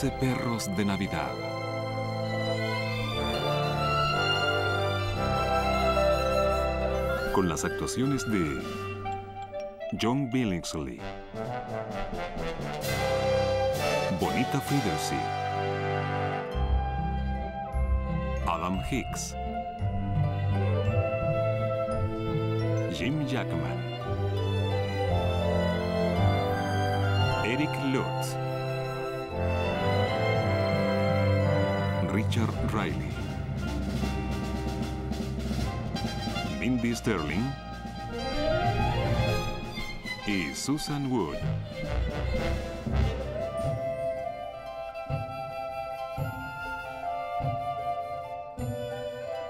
12 perros de Navidad. Con las actuaciones de John Billingsley, Bonita Friedersi, Adam Hicks, Jim Jackman, Eric Lutz, Richard Riley, Mindy Sterling y Susan Wood.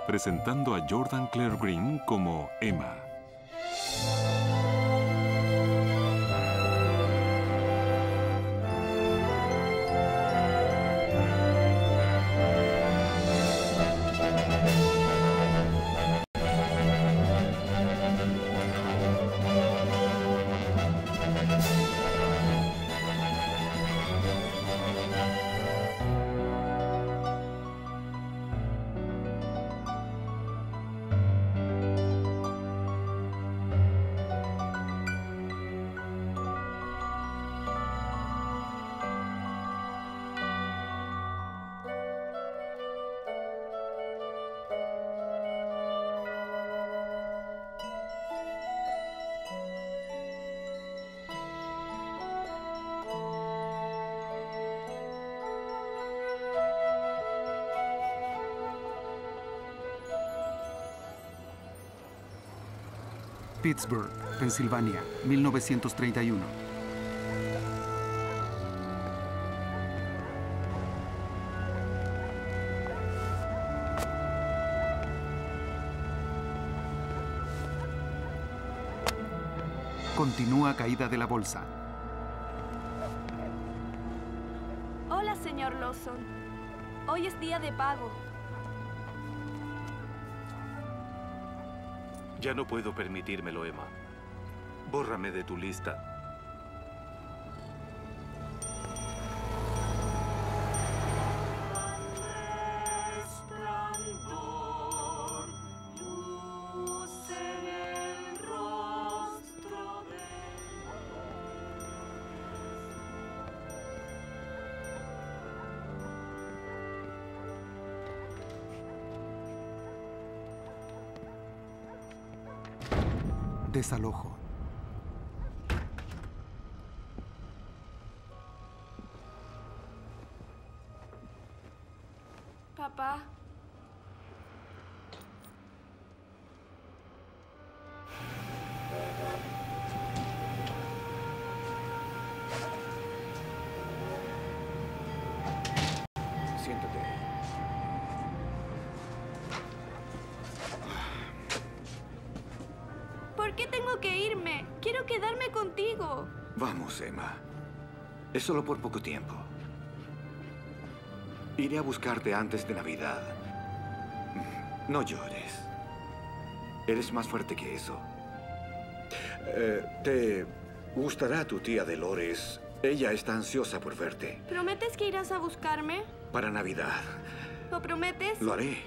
Presentando a Jordan Claire Green como Emma. Pensilvania, 1931. Continúa caída de la bolsa. Hola, señor Lawson. Hoy es día de pago. Ya no puedo permitírmelo, Emma. Bórrame de tu lista. Desalojo. Papá. Siéntate. ¿Por qué tengo que irme? Quiero quedarme contigo. Vamos, Emma. Es solo por poco tiempo. Iré a buscarte antes de Navidad. No llores. Eres más fuerte que eso. Eh, te gustará tu tía Dolores. Ella está ansiosa por verte. ¿Prometes que irás a buscarme? Para Navidad. ¿Lo prometes? Lo haré.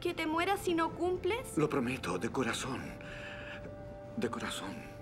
¿Que te mueras si no cumples? Lo prometo, de corazón. De corazón.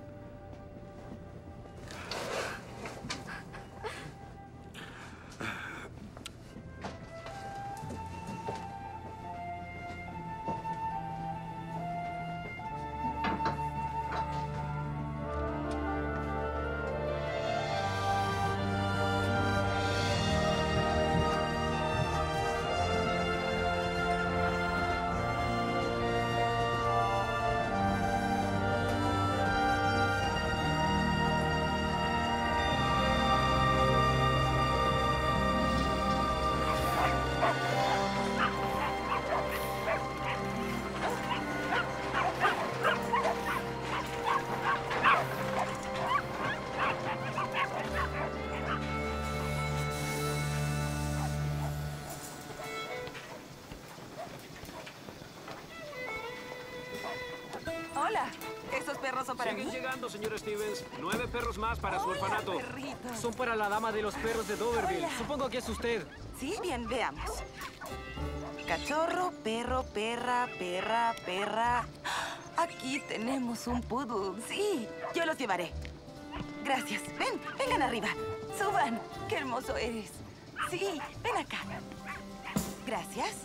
Perros más para su orfanato. perritos. Son para la dama de los perros de Doverville. Hola. Supongo que es usted. Sí, bien, veamos. Cachorro, perro, perra, perra, perra. Aquí tenemos un poodle. Sí, yo los llevaré. Gracias. Ven, vengan arriba. Suban. Qué hermoso eres. Sí, ven acá. Gracias.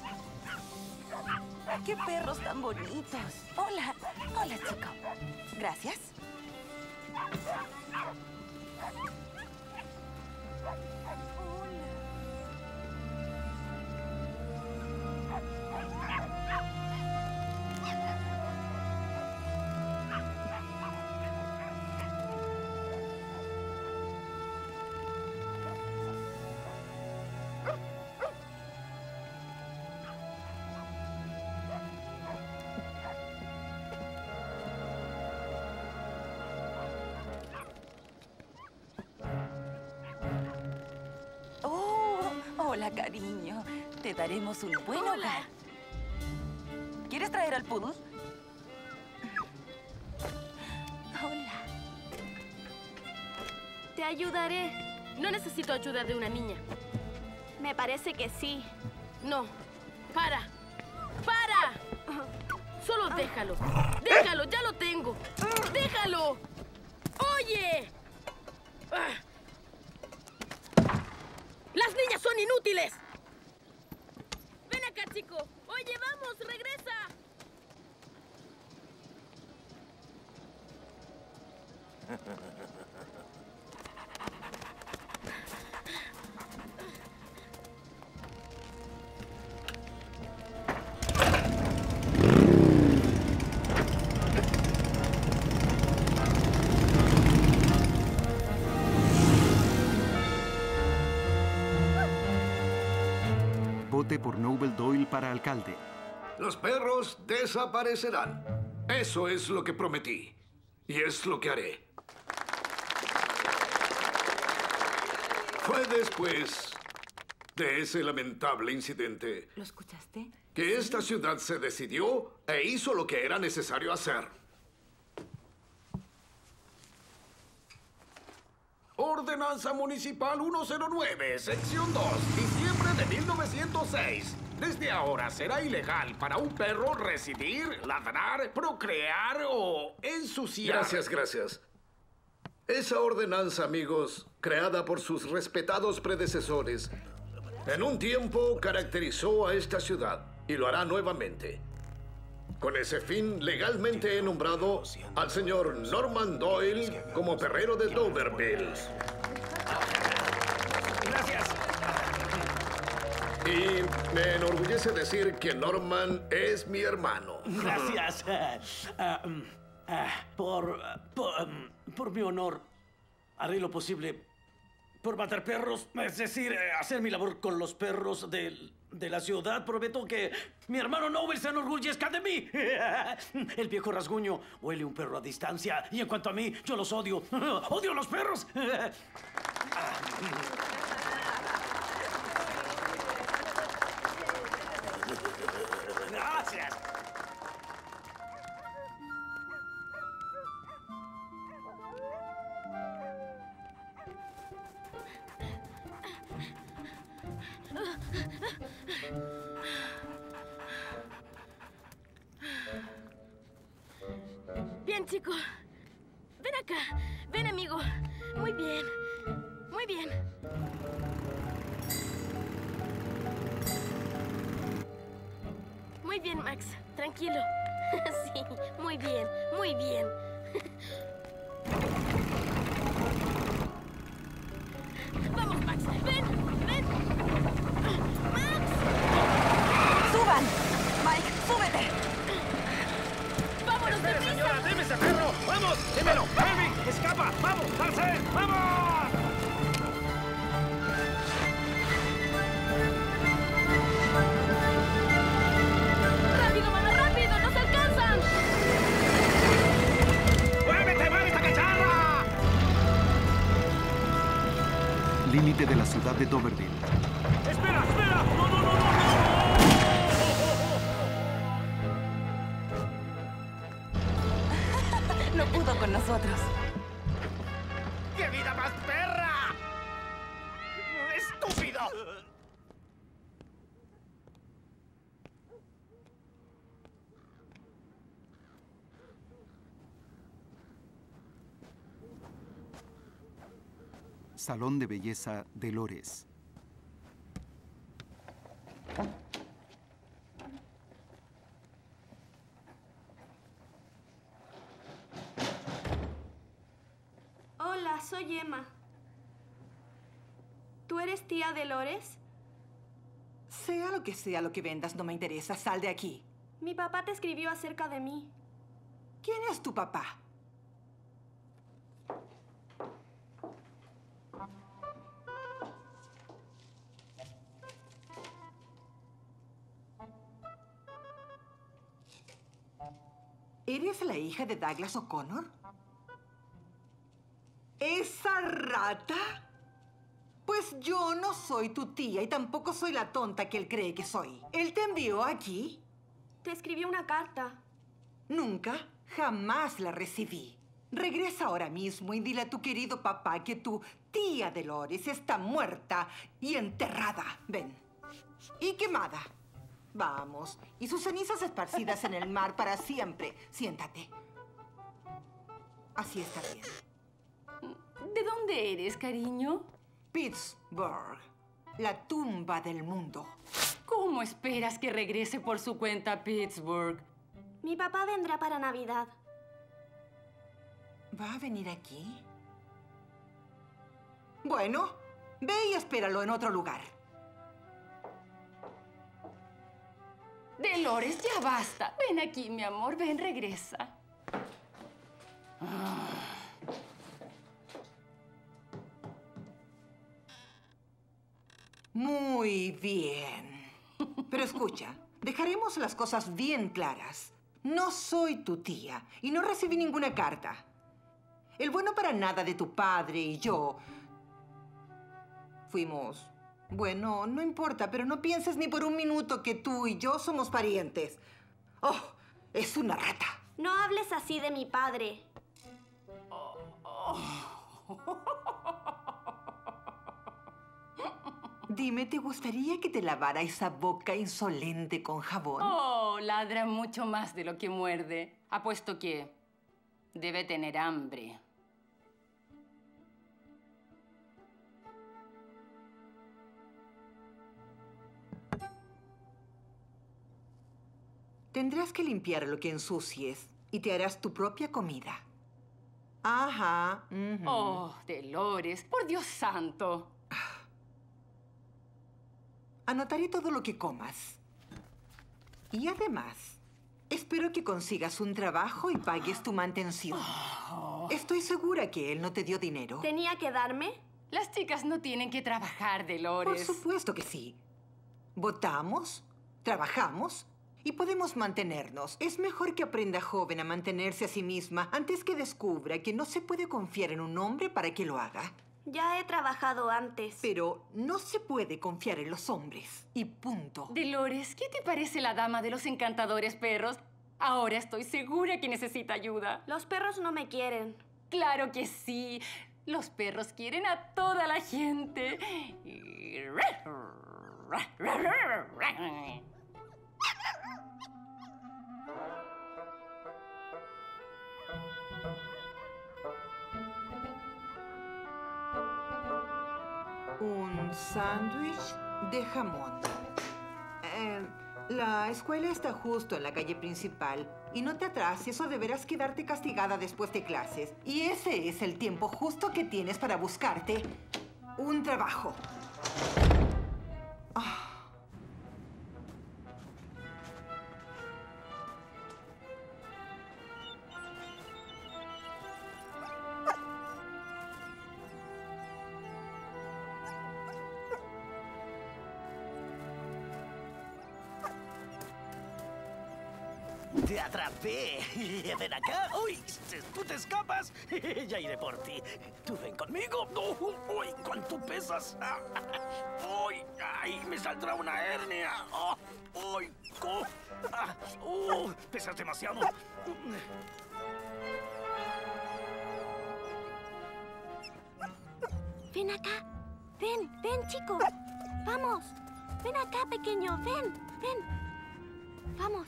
Qué perros tan bonitos. Hola. Hola, chico. Gracias. out! Cariño. Te daremos un buen hogar. ¿Quieres traer al poodle? Hola. Te ayudaré. No necesito ayuda de una niña. Me parece que sí. No. Para. ¡Para! Solo déjalo. Déjalo, ya lo tengo. Déjalo. Oye. Ah. Las niñas son inútiles. Ven acá, chico. Oye, vamos, regresa. Alcalde. Los perros desaparecerán. Eso es lo que prometí. Y es lo que haré. Fue después de ese lamentable incidente ¿Lo escuchaste? que esta ciudad se decidió e hizo lo que era necesario hacer. Ordenanza Municipal 109, sección 2, diciembre de 1906. Desde ahora será ilegal para un perro residir, ladrar, procrear o ensuciar. Gracias, gracias. Esa ordenanza, amigos, creada por sus respetados predecesores, en un tiempo caracterizó a esta ciudad y lo hará nuevamente. Con ese fin, legalmente he nombrado al señor Norman Doyle como perrero de Doverville. Gracias. Y me enorgullece decir que Norman es mi hermano. Gracias. ah, mm, ah, por, por, mm, por mi honor, haré lo posible por matar perros, es decir, eh, hacer mi labor con los perros del- de, la ciudad. Prometo que mi hermano Nobel se enorgullezca de mí. El viejo rasguño huele un perro a distancia. Y en cuanto a mí, yo los odio. ¡Odio a los perros! límite de la ciudad de Doverville. ¡Espera, espera! ¡No, no, no, no! No pudo con nosotros. Salón de Belleza Delores. Hola, soy Emma. ¿Tú eres tía de Lores? Sea lo que sea lo que vendas, no me interesa. Sal de aquí. Mi papá te escribió acerca de mí. ¿Quién es tu papá? ¿Eres la hija de Douglas O'Connor? ¿Esa rata? Pues yo no soy tu tía y tampoco soy la tonta que él cree que soy. ¿Él te envió aquí? Te escribió una carta. Nunca, jamás la recibí. Regresa ahora mismo y dile a tu querido papá que tu tía Dolores está muerta y enterrada. Ven. Y quemada. Vamos. Y sus cenizas esparcidas en el mar para siempre. Siéntate. Así está bien. ¿De dónde eres, cariño? Pittsburgh. La tumba del mundo. ¿Cómo esperas que regrese por su cuenta a Pittsburgh? Mi papá vendrá para Navidad. ¿Va a venir aquí? Bueno, ve y espéralo en otro lugar. Dolores, ya basta. Ven aquí, mi amor. Ven, regresa. Muy bien. Pero escucha, dejaremos las cosas bien claras. No soy tu tía y no recibí ninguna carta. El bueno para nada de tu padre y yo fuimos... Bueno, no importa, pero no pienses ni por un minuto que tú y yo somos parientes. Oh, es una rata. No hables así de mi padre. Dime, ¿te gustaría que te lavara esa boca insolente con jabón? Oh, ladra mucho más de lo que muerde. Apuesto que debe tener hambre. Tendrás que limpiar lo que ensucies y te harás tu propia comida. Ajá. Oh, Dolores, por Dios santo. Anotaré todo lo que comas. Y además, espero que consigas un trabajo y pagues tu mantención. Estoy segura que él no te dio dinero. ¿Tenía que darme? Las chicas no tienen que trabajar, Por Dolores. supuesto que sí. Votamos, trabajamos y podemos mantenernos. Es mejor que aprenda joven a mantenerse a sí misma antes que descubra que no se puede confiar en un hombre para que lo haga. Ya he trabajado antes. Pero no se puede confiar en los hombres. Y punto. Dolores, ¿qué te parece la dama de los encantadores perros? Ahora estoy segura que necesita ayuda. Los perros no me quieren. Claro que sí. Los perros quieren a toda la gente. Un sándwich de jamón. Eh, la escuela está justo en la calle principal. Y no te atrases o deberás quedarte castigada después de clases. Y ese es el tiempo justo que tienes para buscarte un trabajo. Ah. ven acá. ¡Uy! ¡Tú te escapas! ya iré por ti. Tú ven conmigo. ¡Uy! ¿Cuánto pesas? ¡Uy! ¡Ay! ¡Me saldrá una hernia! ¡Uy! Uh, ¡Pesas demasiado! Ven acá. Ven, ven, chico. Vamos. Ven acá, pequeño. Ven, ven. Vamos.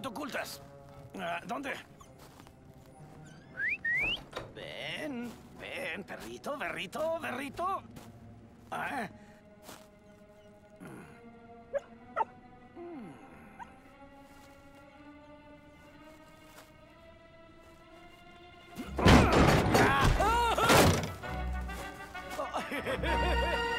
¿Dónde te ocultas? Ah, ¿Dónde? Ven, ven, perrito, perrito, perrito. Ah. ¡Melvin!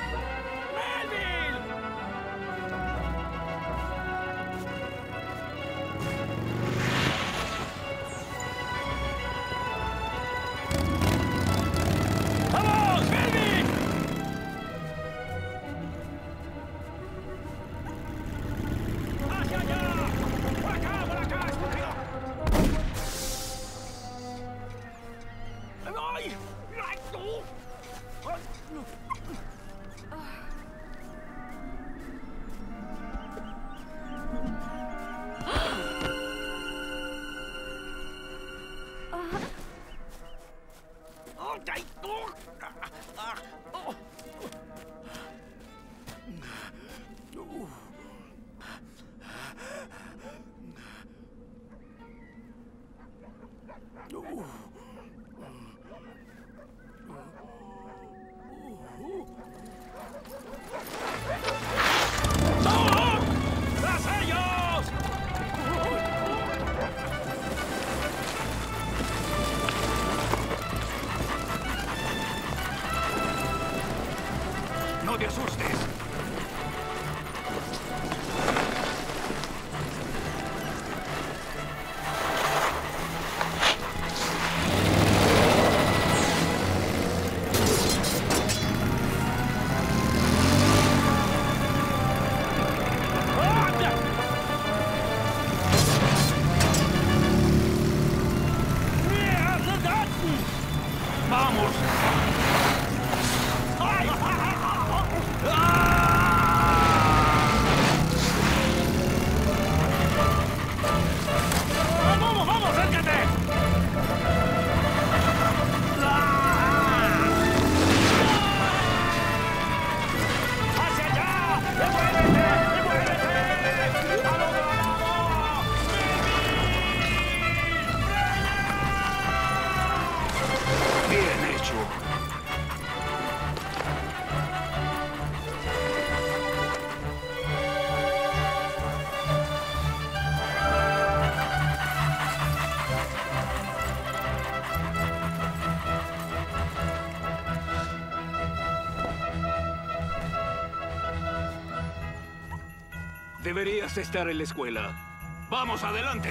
Deberías estar en la escuela. ¡Vamos, adelante!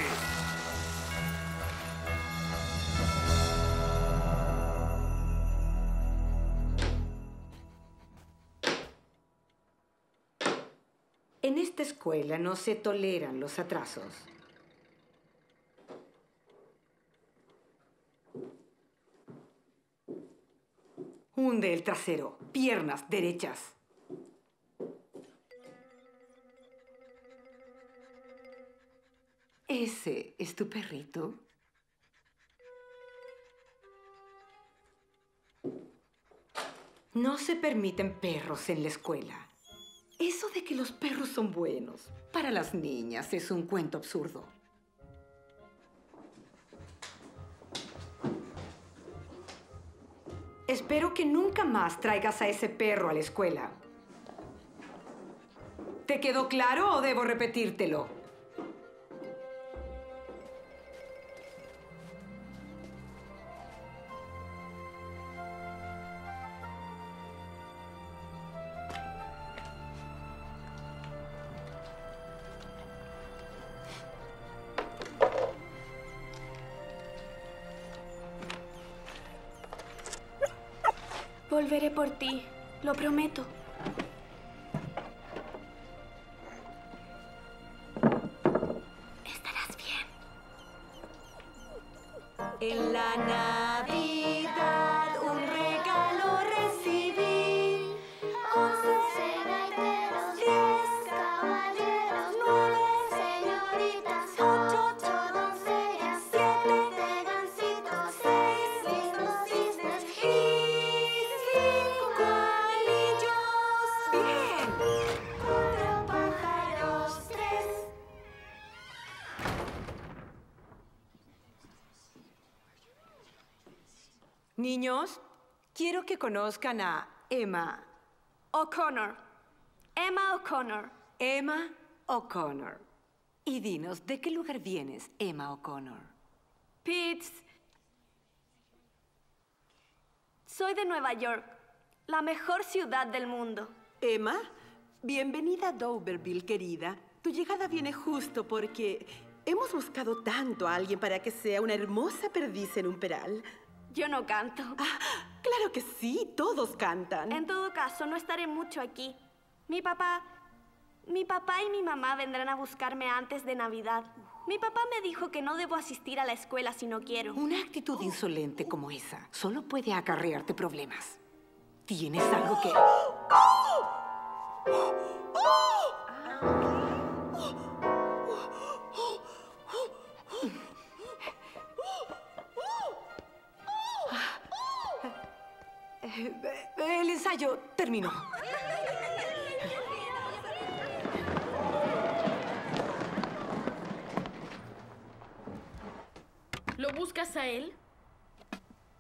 En esta escuela no se toleran los atrasos. Hunde el trasero, piernas derechas. ¿Ese es tu perrito? No se permiten perros en la escuela. Eso de que los perros son buenos para las niñas es un cuento absurdo. Espero que nunca más traigas a ese perro a la escuela. ¿Te quedó claro o debo repetírtelo? Volveré por ti, lo prometo. Conozcan a Emma. O'Connor. Emma O'Connor. Emma O'Connor. Y dinos, ¿de qué lugar vienes, Emma O'Connor? Pitts. Soy de Nueva York, la mejor ciudad del mundo. Emma, bienvenida a Doverville, querida. Tu llegada viene justo porque hemos buscado tanto a alguien para que sea una hermosa perdiz en un peral. Yo no canto. Claro que sí, todos cantan. En todo caso, no estaré mucho aquí. Mi papá... Mi papá y mi mamá vendrán a buscarme antes de Navidad. Mi papá me dijo que no debo asistir a la escuela si no quiero. Una actitud insolente como esa solo puede acarrearte problemas. ¿Tienes algo que...? Eh, El ensayo terminó. ¿Lo buscas a él?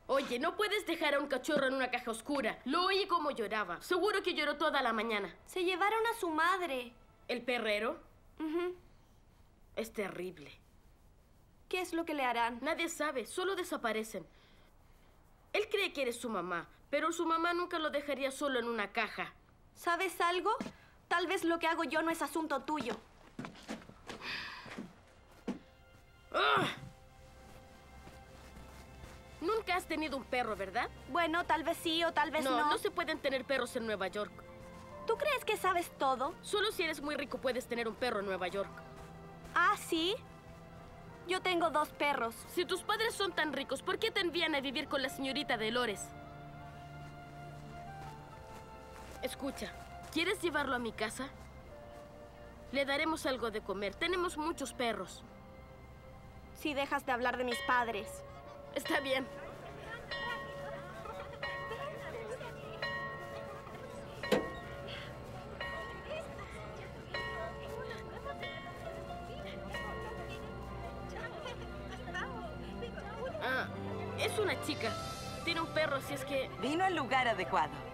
Oye, no puedes dejar a un cachorro en una caja oscura. Lo oí como lloraba. Seguro que lloró toda la mañana. Se llevaron a su madre. ¿El perrero? Es terrible. ¿Qué es lo que le harán? Nadie sabe, solo desaparecen. Él cree que eres su mamá, pero su mamá nunca lo dejaría solo en una caja. ¿Sabes algo? Tal vez lo que hago yo no es asunto tuyo. ¡Ah! Nunca has tenido un perro, ¿verdad? Bueno, tal vez sí o tal vez no. No, no se pueden tener perros en Nueva York. ¿Tú crees que sabes todo? Solo si eres muy rico puedes tener un perro en Nueva York. ¿Ah, sí? Yo tengo dos perros. Si tus padres son tan ricos, ¿por qué te envían a vivir con la señorita Dolores? Escucha, ¿quieres llevarlo a mi casa? Le daremos algo de comer. Tenemos muchos perros. Si dejas de hablar de mis padres. Está bien. Ah, es una chica. Tiene un perro, así es que... Vino al lugar adecuado.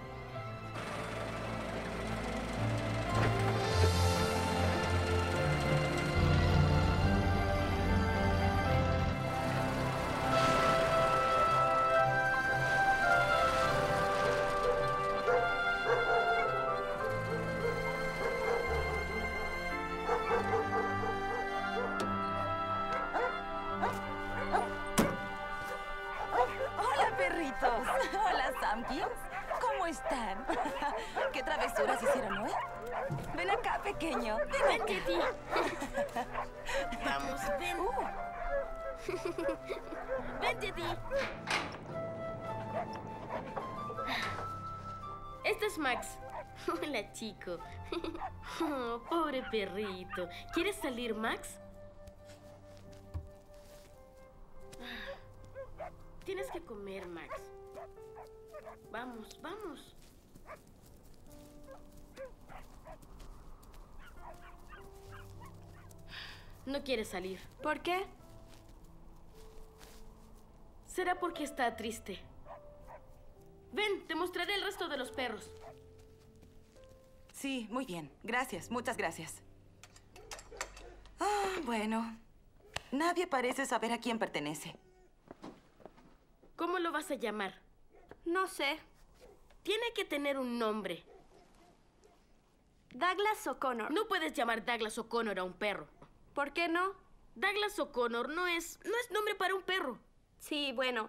Pequeño. Ven, Kitty. Vamos, ven. ven, Teddy. Este es Max. Hola, chico. Oh, pobre perrito. ¿Quieres salir, Max? Tienes que comer, Max. Vamos, vamos. No quiere salir. ¿Por qué? Será porque está triste. Ven, te mostraré el resto de los perros. Sí, muy bien. Gracias, muchas gracias. Ah, bueno. Nadie parece saber a quién pertenece. ¿Cómo lo vas a llamar? No sé. Tiene que tener un nombre. Douglas O'Connor. No puedes llamar Douglas O'Connor a un perro. ¿Por qué no? Douglas O'Connor no es. no es nombre para un perro. Sí, bueno.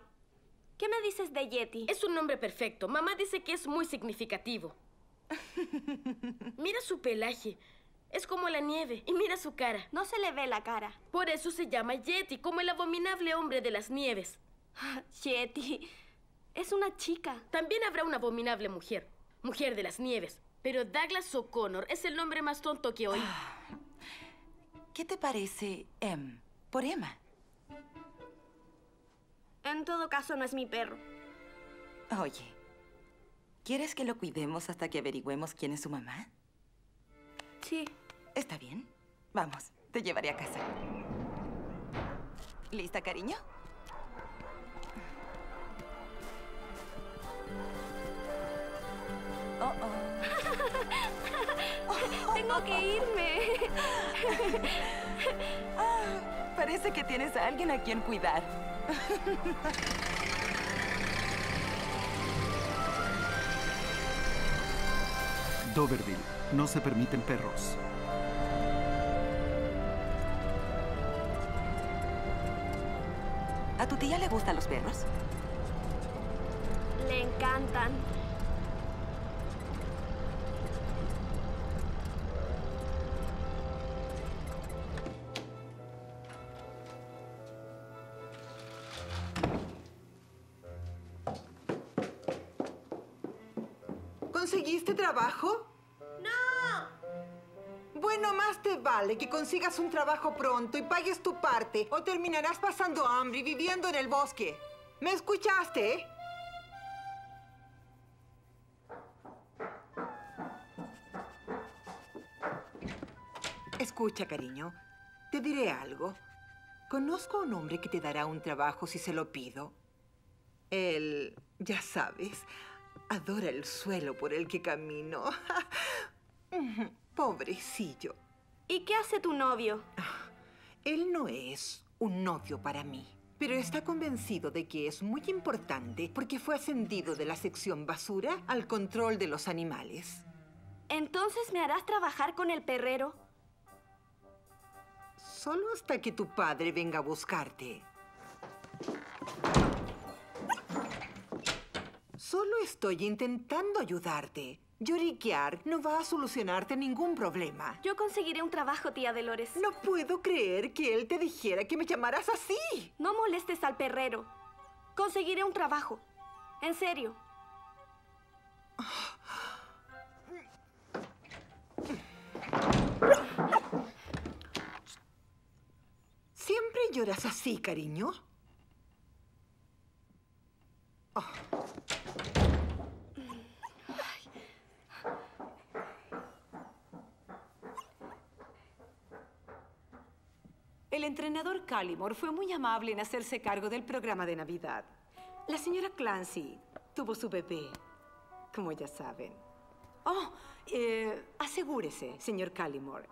¿Qué me dices de Yeti? Es un nombre perfecto. Mamá dice que es muy significativo. mira su pelaje. Es como la nieve. Y mira su cara. No se le ve la cara. Por eso se llama Yeti, como el abominable hombre de las nieves. Yeti. Es una chica. También habrá una abominable mujer. Mujer de las nieves. Pero Douglas O'Connor es el nombre más tonto que oí. ¿Qué te parece M por Emma? En todo caso, no es mi perro. Oye, ¿quieres que lo cuidemos hasta que averigüemos quién es su mamá? Sí. Está bien. Vamos, te llevaré a casa. ¿Lista, cariño? Oh, oh. Tengo que irme. Ah, parece que tienes a alguien a quien cuidar. Doverville. No se permiten perros. ¿A tu tía le gustan los perros? Le encantan. Vale que consigas un trabajo pronto y pagues tu parte o terminarás pasando hambre y viviendo en el bosque. ¿Me escuchaste? Escucha, cariño. Te diré algo. Conozco a un hombre que te dará un trabajo si se lo pido. Él, ya sabes, adora el suelo por el que camino. Pobrecillo. ¿Y qué hace tu novio? Él no es un novio para mí, pero está convencido de que es muy importante porque fue ascendido de la sección basura al control de los animales. ¿Entonces me harás trabajar con el perrero? Solo hasta que tu padre venga a buscarte. Solo estoy intentando ayudarte. Lloriquear no va a solucionarte ningún problema. Yo conseguiré un trabajo, tía Dolores. No puedo creer que él te dijera que me llamaras así. No molestes al perrero. Conseguiré un trabajo. En serio. ¿Siempre lloras así, cariño? El entrenador Callimore fue muy amable en hacerse cargo del programa de Navidad. La señora Clancy tuvo su bebé, como ya saben. Oh, eh, asegúrese, señor Callimore,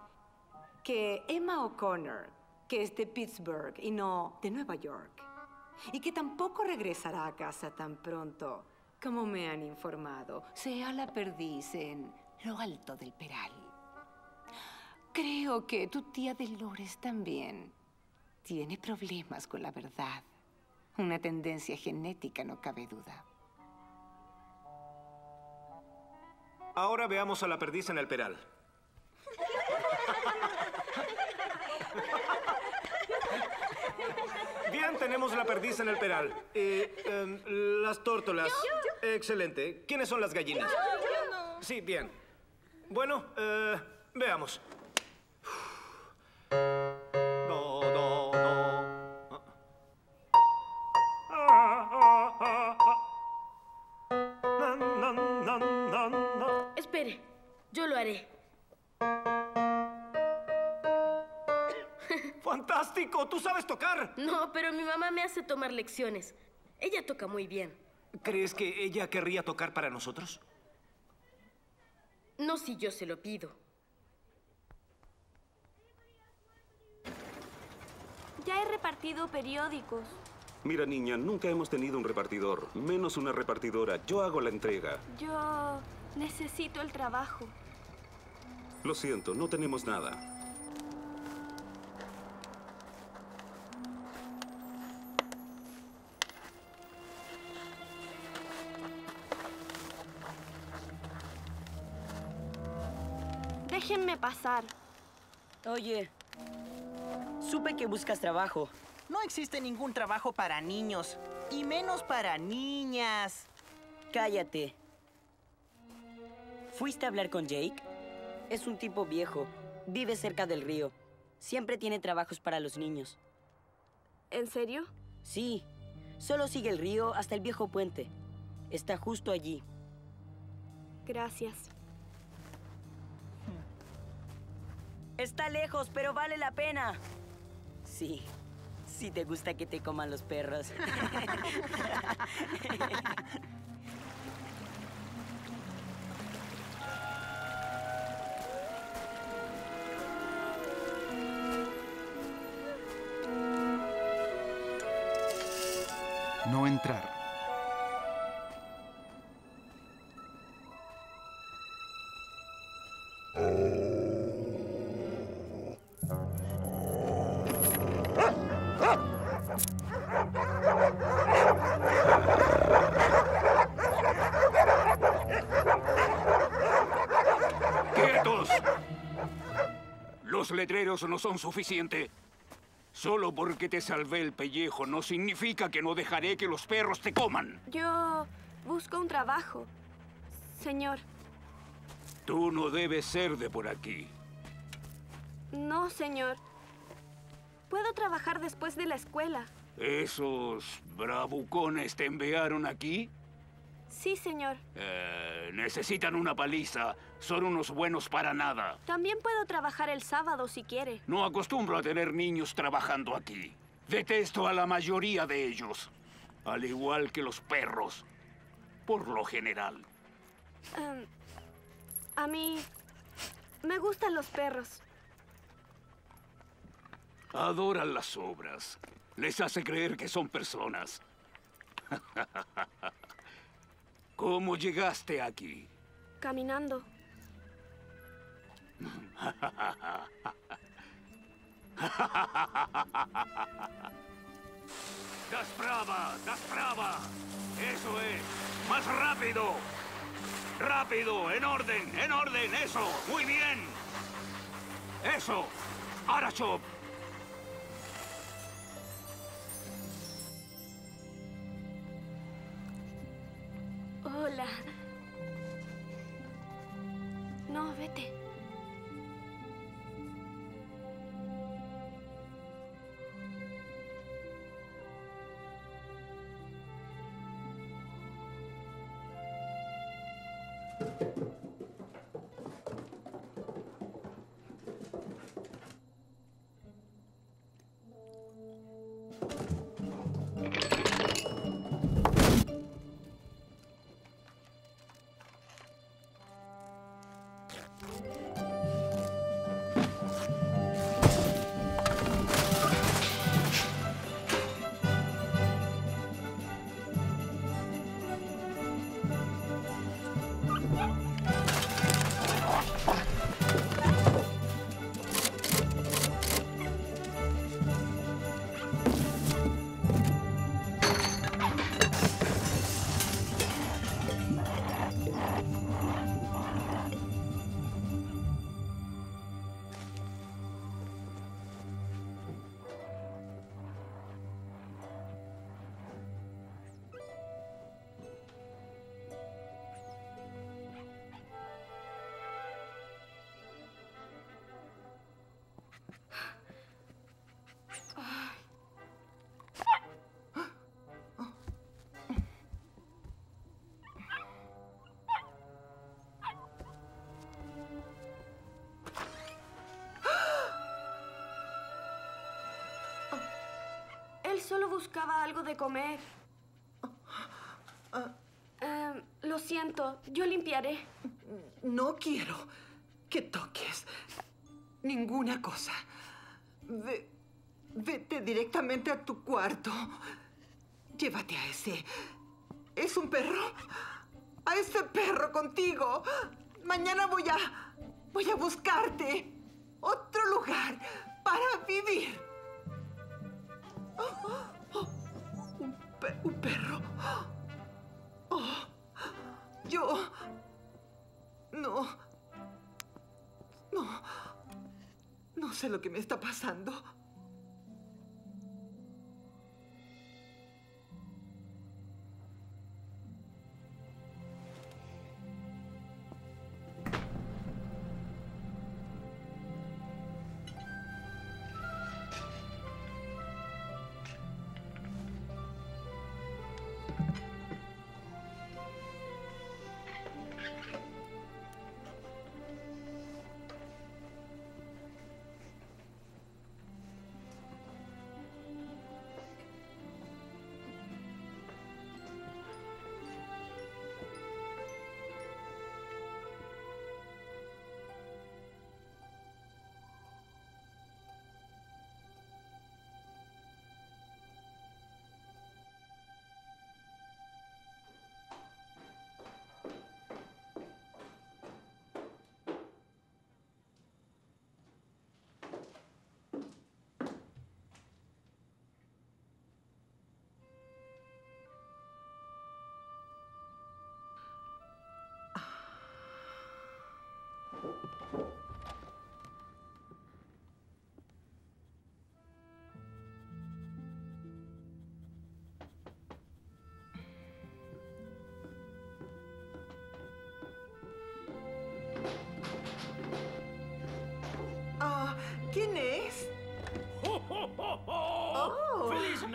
que Emma O'Connor, que es de Pittsburgh y no de Nueva York, y que tampoco regresará a casa tan pronto, como me han informado, sea la perdiz en lo alto del peral. Creo que tu tía Dolores también tiene problemas con la verdad. Una tendencia genética, no cabe duda. Ahora veamos a la perdiz en el peral. Bien, tenemos la perdiz en el peral. Eh, em, las tórtolas. Excelente. ¿Quiénes son las gallinas? Sí, bien. Bueno, eh, veamos. Espere, yo lo haré. ¡Fantástico! ¡Tú sabes tocar! No, pero mi mamá me hace tomar lecciones. Ella toca muy bien. ¿Crees que ella querría tocar para nosotros? No si yo se lo pido. He repartido periódicos. Mira, niña, nunca hemos tenido un repartidor, menos una repartidora. Yo hago la entrega. Yo necesito el trabajo. Lo siento, no tenemos nada. Déjenme pasar. Oye, supe que buscas trabajo. No existe ningún trabajo para niños, y menos para niñas. Cállate. ¿Fuiste a hablar con Jake? Es un tipo viejo. Vive cerca del río. Siempre tiene trabajos para los niños. ¿En serio? Sí. Solo sigue el río hasta el viejo puente. Está justo allí. Gracias. Está lejos, pero vale la pena. Sí. Sí te gusta que te coman los perros. letreros no son suficientes. Solo porque te salvé el pellejo no significa que no dejaré que los perros te coman. Yo busco un trabajo, señor. Tú no debes ser de por aquí. No, señor. Puedo trabajar después de la escuela. ¿Esos bravucones te enviaron aquí? Sí, señor. Eh, necesitan una paliza. Son unos buenos para nada. También puedo trabajar el sábado si quiere. No acostumbro a tener niños trabajando aquí. Detesto a la mayoría de ellos. Al igual que los perros. Por lo general. Em, a mí me gustan los perros. Adoran las obras. Les hace creer que son personas. ¿Cómo llegaste aquí? Caminando. ¡Das brava! ¡Das brava! ¡Eso es! ¡Más rápido! ¡Rápido! ¡En orden! ¡En orden! ¡Eso! ¡Muy bien! ¡Eso! ¡Arachop! Hola. No, vete. Solo buscaba algo de comer. Em, lo siento, yo limpiaré. No quiero que toques ninguna cosa. Ve- vete directamente a tu cuarto. Llévate a ese. ¿Es un perro? A ese perro contigo. Mañana voy a. Voy a buscarte otro lugar para vivir. Un perro. Oh, yo. No. No. No sé lo que me está pasando.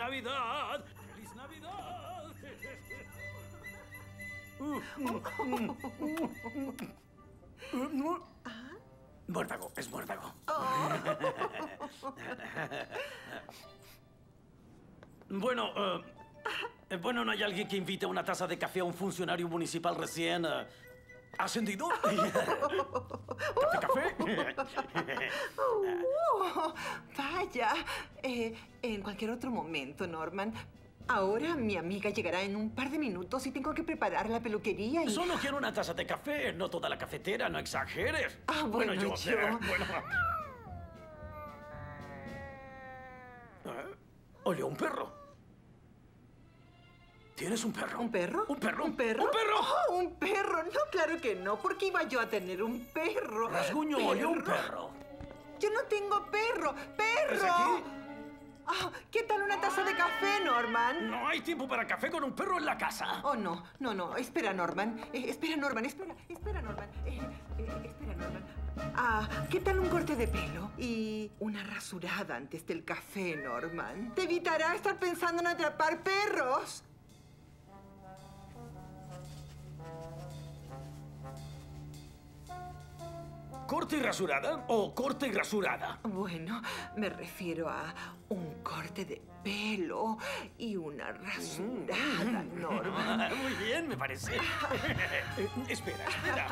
¡Feliz Navidad! ¡Feliz Navidad! Muérdago, es muérdago. bueno, eh, eh, bueno, ¿no hay alguien que invite una taza de café a un funcionario municipal recién eh, ascendido? ¿Café, café? Oh, vaya. Eh, en cualquier otro momento, Norman. Ahora mi amiga llegará en un par de minutos y tengo que preparar la peluquería y... Solo quiero una taza de café, no toda la cafetera, no exageres. Ah, bueno, yo... yo- eh, bueno. ¿Eh? Un perro. ¿Tienes un perro? ¿Un perro? ¿Un perro? ¿Un perro? ¡Un perro! Oh, un perro. No, claro que no. ¿Por qué iba yo a tener un perro? Rasguño, oye, un perro. Yo no tengo perro. ¡Perro! ¿Es aquí? Ah, ¿Qué tal una taza de café, Norman? No hay tiempo para café con un perro en la casa. Oh, no, no, no. Espera, Norman. Eh, espera, Norman. Espera, espera, Norman. Eh, eh, espera, Norman. Ah, ¿qué tal un corte de pelo? Y una rasurada antes del café, Norman. Te evitará estar pensando en atrapar perros. ¿Corte y rasurada o corte y rasurada? Bueno, me refiero a un corte de pelo y una rasurada, Norman. Ah, Muy bien, me parece. Eh, espera, espera.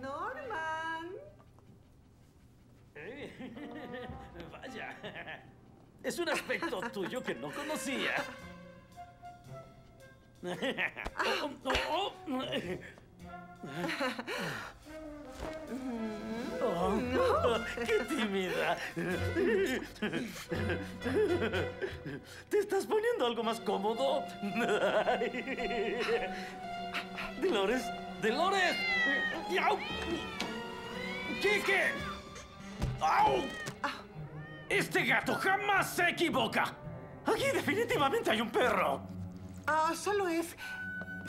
Norman. Eh, Vaya. Es un aspecto tuyo que no conocía. Oh, oh, oh. Oh, ¡Qué tímida! ¿Te estás poniendo algo más cómodo? ¡Dolores! ¡Au! ¡Quique! ¡Au! ¡Este gato jamás se equivoca! Aquí definitivamente hay un perro. Ah, solo es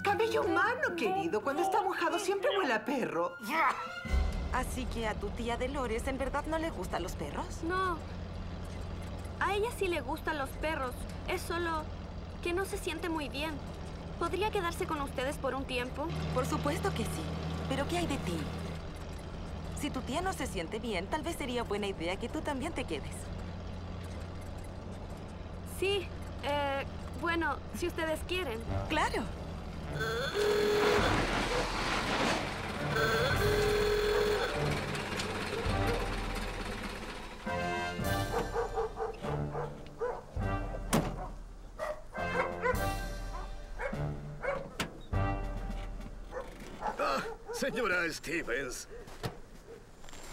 cabello humano, querido. Cuando está mojado siempre huele a perro. Así que a tu tía Dolores en verdad no le gustan los perros. No. A ella sí le gustan los perros. Es solo que no se siente muy bien. ¿Podría quedarse con ustedes por un tiempo? Por supuesto que sí. Pero ¿qué hay de ti? Si tu tía no se siente bien, tal vez sería buena idea que tú también te quedes. Sí. Eh, bueno, si ustedes quieren. Claro. Señora Stevens,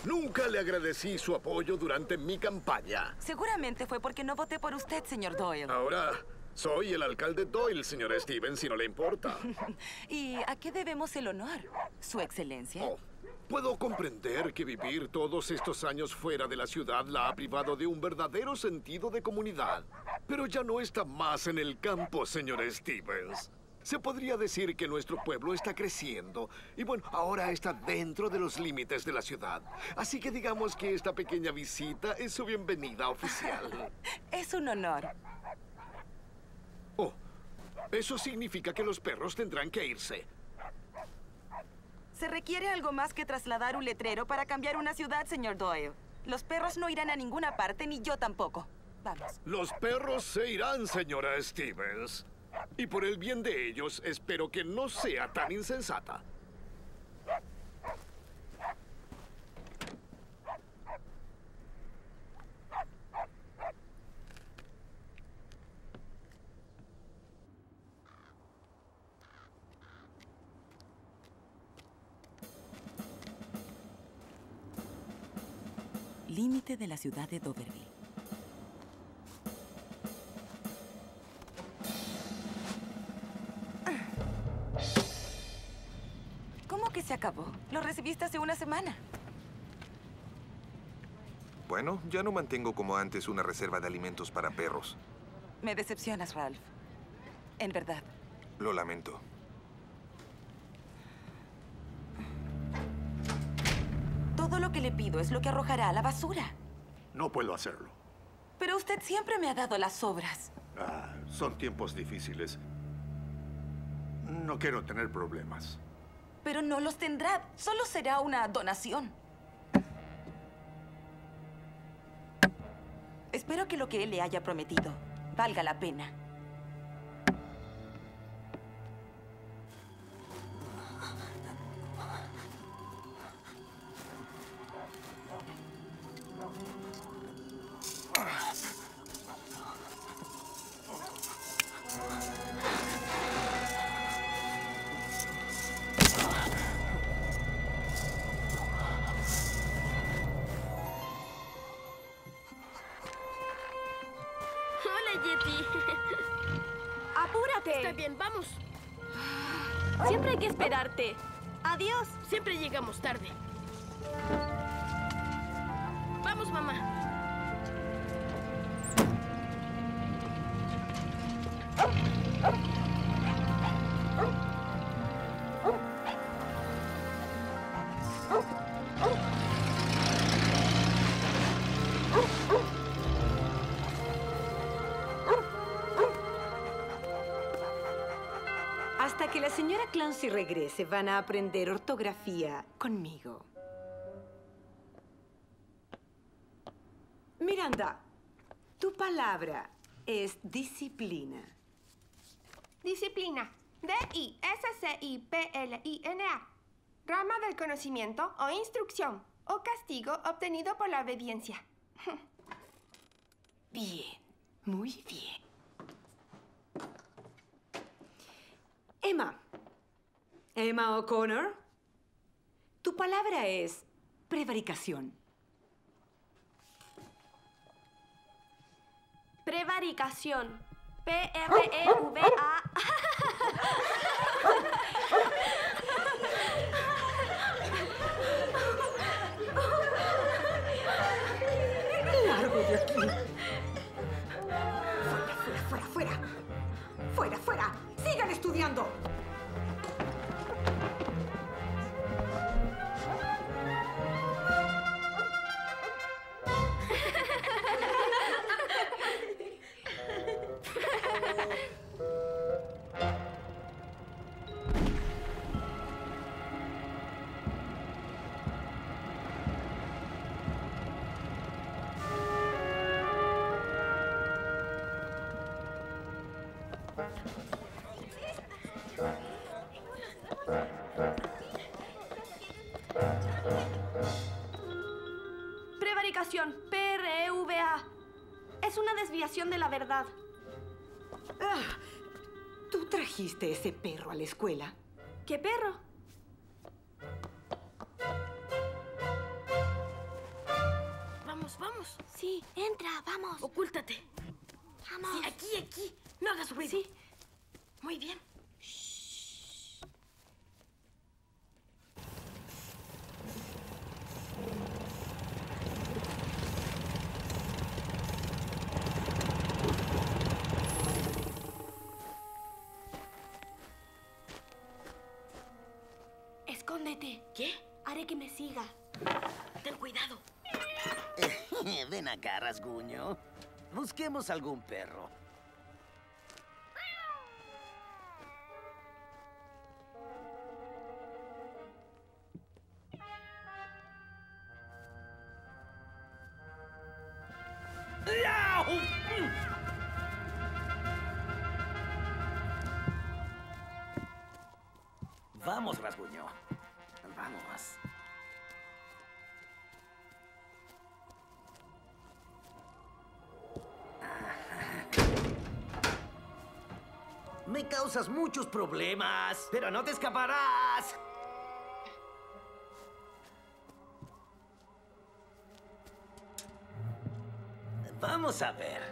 nunca le agradecí su apoyo durante mi campaña. Seguramente fue porque no voté por usted, señor Doyle. Ahora soy el alcalde Doyle, señora Stevens, si no le importa. ¿Y a qué debemos el honor? ¿Su excelencia? Oh, puedo comprender que vivir todos estos años fuera de la ciudad la ha privado de un verdadero sentido de comunidad. Pero ya no está más en el campo, señora Stevens. Se podría decir que nuestro pueblo está creciendo y bueno, ahora está dentro de los límites de la ciudad. Así que digamos que esta pequeña visita es su bienvenida oficial. Es un honor. Oh, eso significa que los perros tendrán que irse. Se requiere algo más que trasladar un letrero para cambiar una ciudad, señor Doyle. Los perros no irán a ninguna parte, ni yo tampoco. Vamos. Los perros se irán, señora Stevens. Y por el bien de ellos, espero que no sea tan insensata. Límite de la ciudad de Doverville. ¿Cómo que se acabó. Lo recibiste hace una semana. Bueno, ya no mantengo como antes una reserva de alimentos para perros. Me decepcionas, Ralph. En verdad. Lo lamento. Todo lo que le pido es lo que arrojará a la basura. No puedo hacerlo. Pero usted siempre me ha dado las sobras. Ah, son tiempos difíciles. No quiero tener problemas. Pero no los tendrá. Solo será una donación. Espero que lo que él le haya prometido valga la pena. Adiós. Siempre llegamos tarde. Clancy regrese, van a aprender ortografía conmigo. Miranda, tu palabra es disciplina. Disciplina. D-I-S-C-I-P-L-I-N-A. Rama del conocimiento o instrucción o castigo obtenido por la obediencia. Bien, muy bien. Emma. Emma O'Connor. Tu palabra es prevaricación. Prevaricación. P-R-E-V-A. ¡Largo de aquí! ¡Fuera, fuera, fuera, fuera! ¡Fuera, fuera! ¡Sigan estudiando! Verdad. Ah, ¿Tú trajiste ese perro a la escuela? ¿Qué perro? Vamos, vamos. Sí, entra, vamos. Ocúltate. Vamos. Sí, aquí, aquí. No hagas ruido. Sí. Busquemos algún perro. Muchos problemas, pero no te escaparás. Vamos a ver.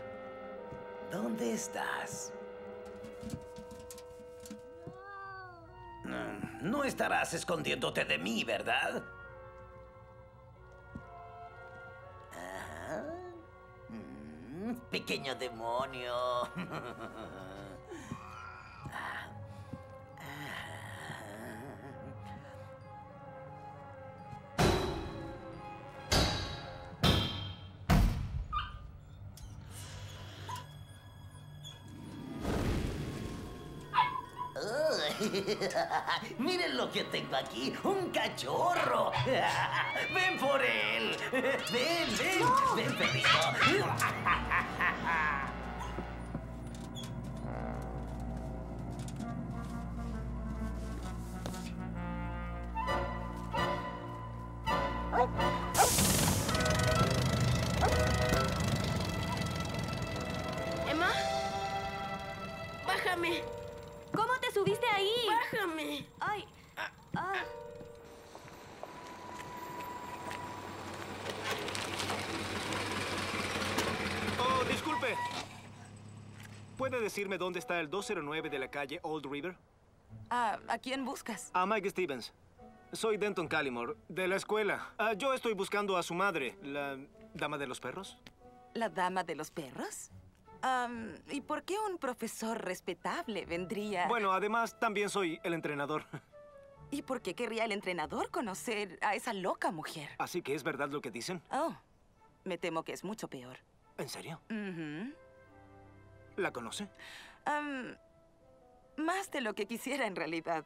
¿Dónde estás? Mm, No estarás escondiéndote de mí, ¿verdad? Mm, pequeño demonio. Miren lo que tengo aquí, un cachorro. Ven por él. Ven, ven, ven, perrito. Decirme dónde está el 209 de la calle Old River? Ah, ¿A quién buscas? A Mike Stevens. Soy Denton Callimore, de la escuela. Ah, yo estoy buscando a su madre, la dama de los perros. ¿La dama de los perros? ¿Y por qué un profesor respetable vendría? Bueno, además también soy el entrenador. ¿Y por qué querría el entrenador conocer a esa loca mujer? Así que es verdad lo que dicen. Oh, me temo que es mucho peor. ¿En serio? ¿La conoce? Más de lo que quisiera en realidad.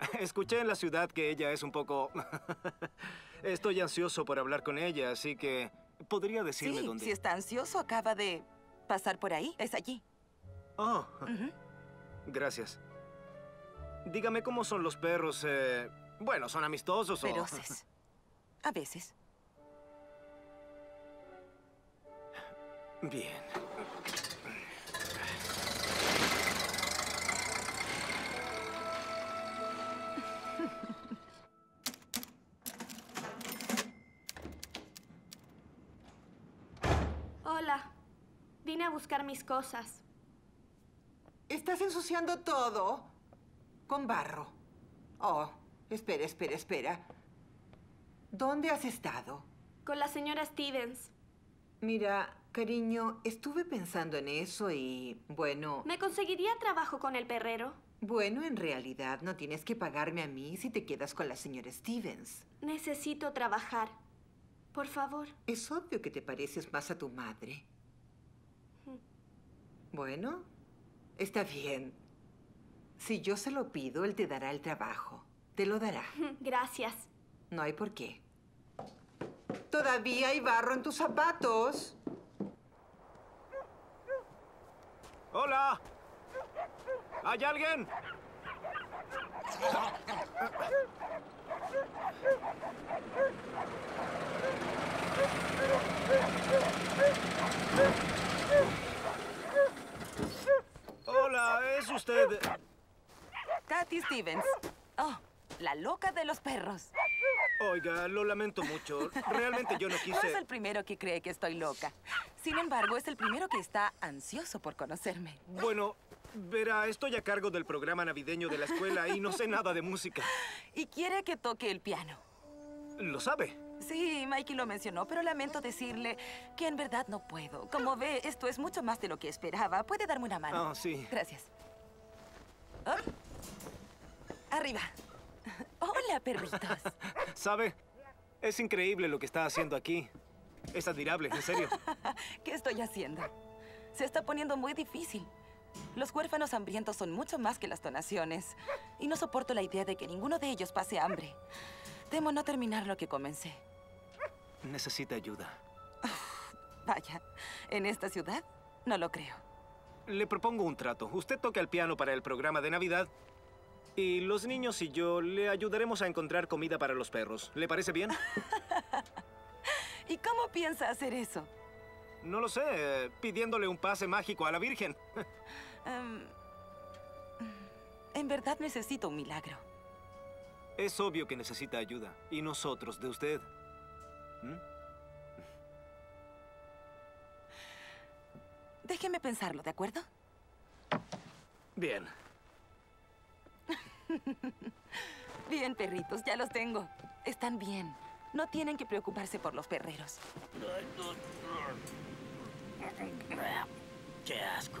Escuché en la ciudad que ella es un poco... Estoy ansioso por hablar con ella, así que... ¿Podría decirme sí, dónde? si está ansioso, acaba de pasar por ahí. Es allí. Oh, gracias. Dígame cómo son los perros. eh, Bueno, ¿son amistosos o...? Feroces. A veces. Bien. A buscar mis cosas. Estás ensuciando todo con barro. Oh, espera, espera, espera. ¿Dónde has estado? Con la señora Stevens. Mira, cariño, estuve pensando en eso y, bueno, ¿Me conseguiría trabajo con el perrero? bueno, en realidad no tienes que pagarme a mí si te quedas con la señora Stevens. Necesito trabajar. Por favor. Es obvio que te pareces más a tu madre. Bueno, está bien. Si yo se lo pido, él te dará el trabajo. Te lo dará. Gracias. No hay por qué. Todavía hay barro en tus zapatos. ¡Hola! ¿Hay alguien? ¿es usted...? Kathy Stevens. Oh, la loca de los perros. Oiga, lo lamento mucho. Realmente yo no No es quise... el primero que cree que estoy loca. Sin embargo, es el primero que está ansioso por conocerme. Bueno, verá, estoy a cargo del programa navideño de la escuela y no sé nada de música. Y quiere que toque el piano. ¿Lo sabe? Sí, Mikey lo mencionó, pero lamento decirle que en verdad no puedo. Como ve, esto es mucho más de lo que esperaba. ¿Puede darme una mano? Ah, sí. Gracias. Oh. Arriba. Hola, perritos. ¿Sabe? Es increíble lo que está haciendo aquí. Es admirable, en serio. ¿Qué estoy haciendo? Se está poniendo muy difícil. Los huérfanos hambrientos son mucho más que las donaciones. Y no soporto la idea de que ninguno de ellos pase hambre. Temo no terminar lo que comencé. Necesita ayuda. Vaya, en esta ciudad no lo creo. Le propongo un trato. Usted toca el piano para el programa de Navidad y los niños y yo le ayudaremos a encontrar comida para los perros. ¿Le parece bien? ¿Y cómo piensa hacer eso? No lo sé, pidiéndole un pase mágico a la Virgen. Em, en verdad necesito un milagro. Es obvio que necesita ayuda. Y nosotros de usted. ¿Mm? Déjeme pensarlo, ¿de acuerdo? Bien. Bien, perritos, ya los tengo. Están bien. No tienen que preocuparse por los perreros. ¡Qué asco!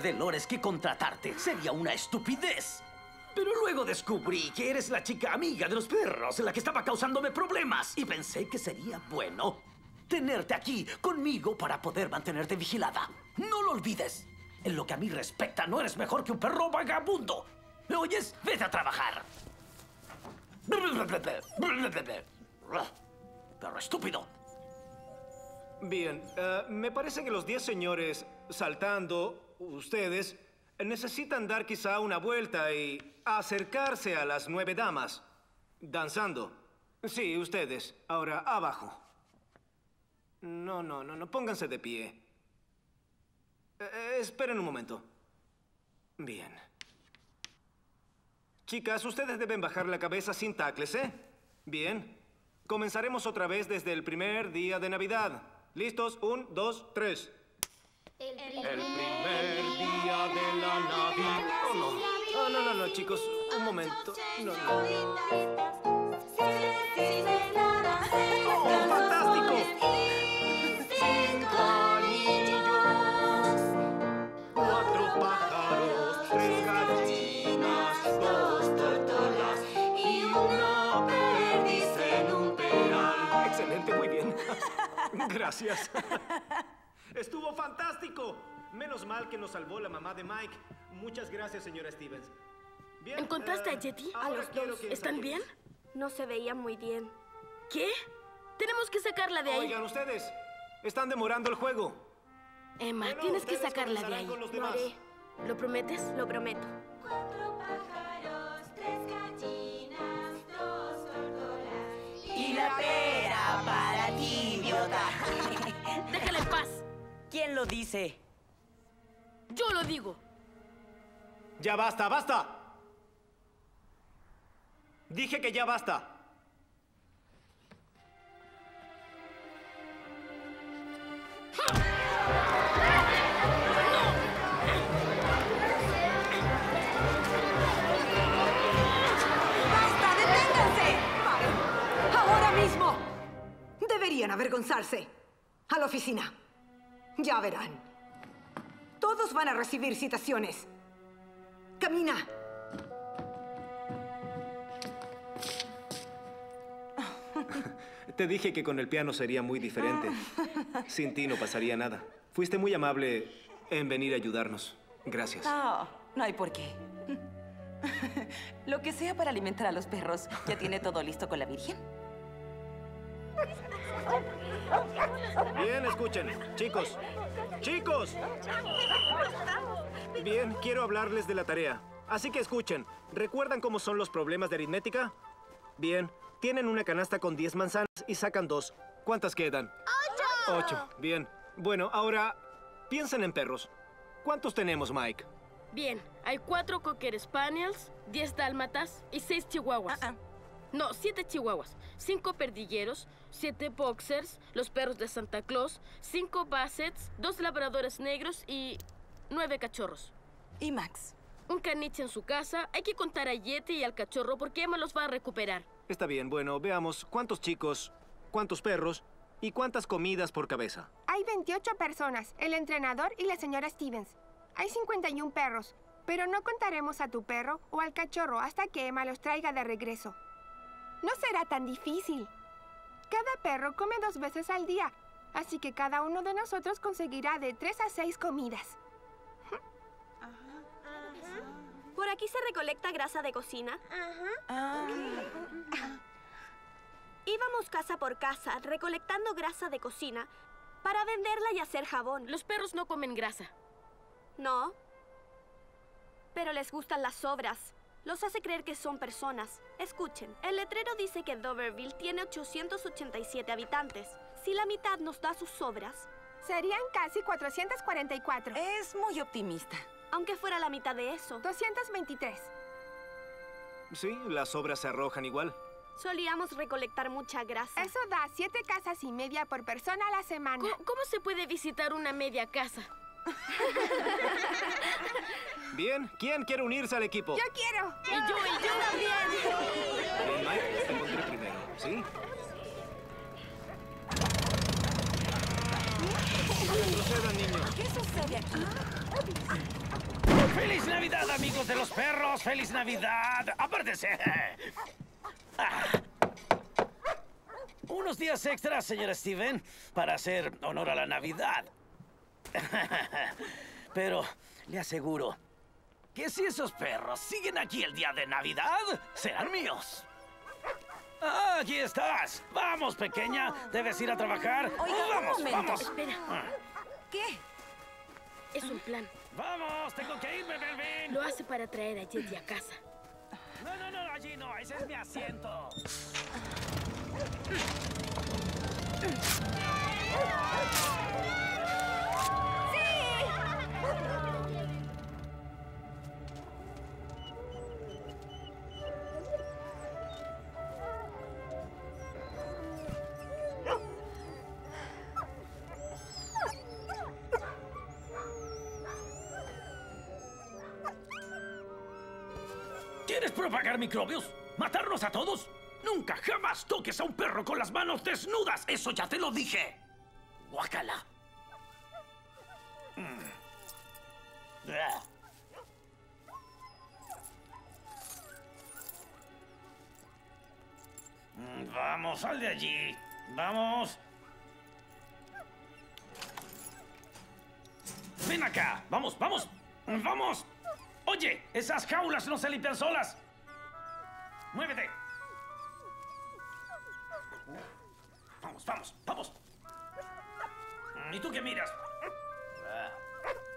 A Dolores que contratarte sería una estupidez. Pero luego descubrí que eres la chica amiga de los perros, la que estaba causándome problemas. Y pensé que sería bueno tenerte aquí conmigo para poder mantenerte vigilada. No lo olvides. En lo que a mí respecta, no eres mejor que un perro vagabundo. ¿Me oyes? Vete a trabajar. Perro estúpido. Bien, eh, me parece que los 10 señores saltando, ustedes, necesitan dar quizá una vuelta y acercarse a las nueve damas. Danzando. Sí, ustedes. Ahora, abajo. No, no, no, no, pónganse de pie. Eh, eh, esperen un momento. Bien. Chicas, ustedes deben bajar la cabeza sin tacles, ¿eh? Bien. Comenzaremos otra vez desde el primer día de Navidad. ¿Listos? Un, dos, tres. El primer día de la Navidad. Oh, no. Oh, no, no, no, chicos. Un momento. No, no. ¡Oh, fantástico! Cuatro pájaros, tres gallinas, dos tortolas y una perdiz en un peral. Excelente, muy bien. Gracias. Estuvo fantástico. Menos mal que nos salvó la mamá de Mike. Muchas gracias, señora Stevens. Bien, ¿Encontraste eh, a ahora A los dos. ¿Están bien? No se veía muy bien. ¿Qué? Tenemos que sacarla de ahí. Oigan, ustedes. Están demorando el juego. Emma, Bueno, tienes que sacarla de ahí. Lo haré. ¿Lo prometes? Lo prometo. ¿Quién lo dice? Yo lo digo. Ya basta, basta. Dije que ya basta. ¡Basta! ¡Deténganse! ¡Paren! ¡Ahora mismo! Deberían avergonzarse. A la oficina. Ya verán. Todos van a recibir citaciones. Camina. Te dije que con el piano sería muy diferente. Sin ti no pasaría nada. Fuiste muy amable en venir a ayudarnos. Gracias. No, no hay por qué. Lo que sea para alimentar a los perros. ¿Ya tiene todo listo con la Virgen? Bien, escuchen. Chicos. Chicos. Bien, quiero hablarles de la tarea. Así que escuchen. ¿Recuerdan cómo son los problemas de aritmética? Bien, tienen una canasta con 10 manzanas y sacan dos. ¿Cuántas quedan? ¡Ocho! Ocho. Bien. Bueno, ahora piensen en perros. ¿Cuántos tenemos, Mike? Bien, hay cuatro Cocker Spaniels, diez dálmatas y seis chihuahuas. No, siete chihuahuas, cinco perdilleros, siete boxers, los perros de Santa Claus, cinco bassets, dos labradores negros y nueve cachorros. ¿Y Max? Un caniche en su casa. Hay que contar a Yeti y al cachorro porque Emma los va a recuperar. Está bien, bueno, veamos cuántos chicos, cuántos perros y cuántas comidas por cabeza. Hay 28 personas, el entrenador y la señora Stevens. Hay 51 perros, pero no contaremos a tu perro o al cachorro hasta que Emma los traiga de regreso. No será tan difícil. Cada perro come dos veces al día, así que cada uno de nosotros conseguirá de 3 a 6 comidas. Por aquí se recolecta grasa de cocina. Íbamos casa por casa recolectando grasa de cocina para venderla y hacer jabón. Los perros no comen grasa. No. Pero les gustan las sobras. Los hace creer que son personas. Escuchen, el letrero dice que Doverville tiene 887 habitantes. Si la mitad nos da sus sobras... Serían casi 444. Es muy optimista. Aunque fuera la mitad de eso. 223. Sí, las sobras se arrojan igual. Solíamos recolectar mucha grasa. Eso da siete casas y media por persona a la semana. ¿Cómo, cómo se puede visitar una media casa? Bien, ¿quién quiere unirse al equipo? ¡Yo quiero! Y yo, y yo también. Bien, Mike, te pondré primero, ¿sí? Retrocedan, niños. ¿Qué sucede aquí? ¡Feliz Navidad, amigos de los perros! ¡Feliz Navidad! ¡Apártense! Ah. Unos días extras, señor Steven, para hacer honor a la Navidad. Pero le aseguro que si esos perros siguen aquí el día de Navidad, serán míos. Ah, aquí estás. Vamos, pequeña. Debes ir a trabajar. Oiga, un vamos, momento. vamos. Espera. Ah. ¿Qué? Es un plan. Vamos, tengo que irme, Melvin. Lo hace para traer a Jetty a casa. No, no, no, allí no. Ese es mi asiento. Microbios? ¿Matarnos a todos? Nunca, jamás toques a un perro con las manos desnudas. Eso ya te lo dije. Guácala. Mm. Ah. Mm, Vamos, sal de allí. Vamos. Ven acá. Vamos, vamos. Vamos. Oye, esas jaulas no se limpian solas. Muévete. Vamos, vamos, vamos. ¿Y tú qué miras? Ah,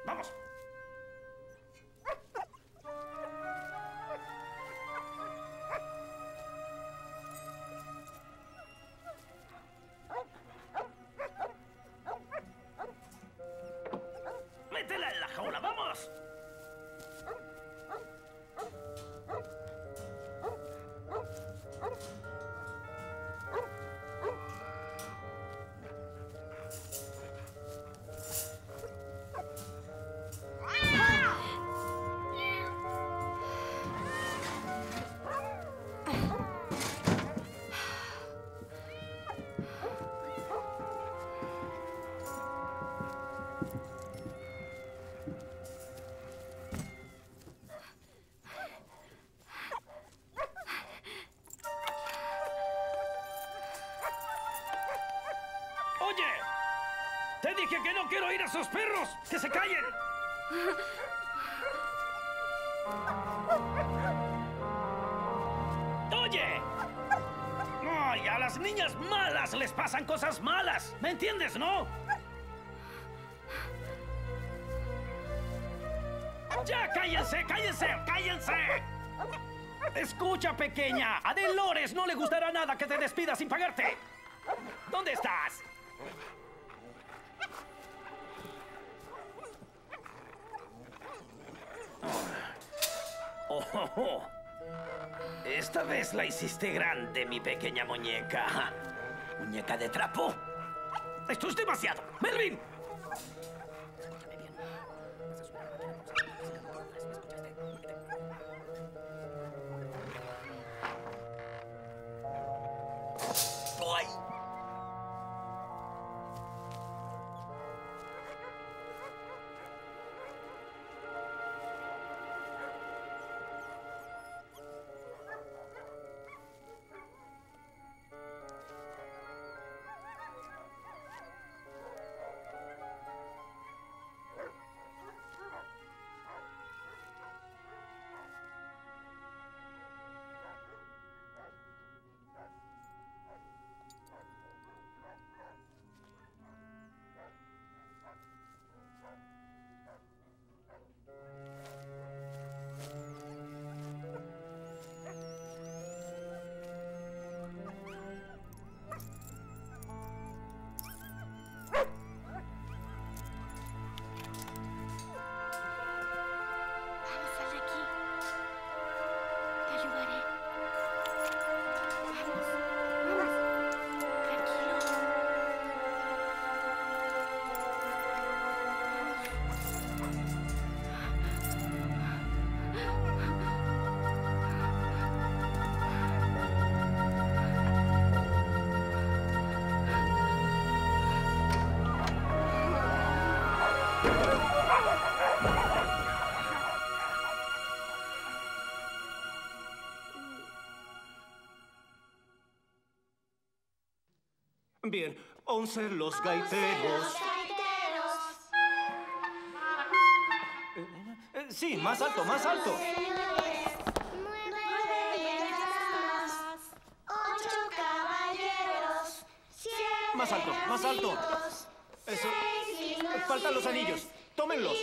Vamos. Que no quiero ir a esos perros. Que se callen. Oye. Ay, a las niñas malas les pasan cosas malas. ¿Me entiendes, no? Ya, cállense, cállense, cállense. Escucha, pequeña. A Dolores no le gustará nada que te despida sin pagarte. La hiciste grande, mi pequeña muñeca. ¿Muñeca de trapo? Esto es demasiado. ¡Melvin! Bien, 11 los gaiteros. Eh, Sí, más alto, más alto. Más alto, más alto. Eso. Faltan los anillos. Tómenlos.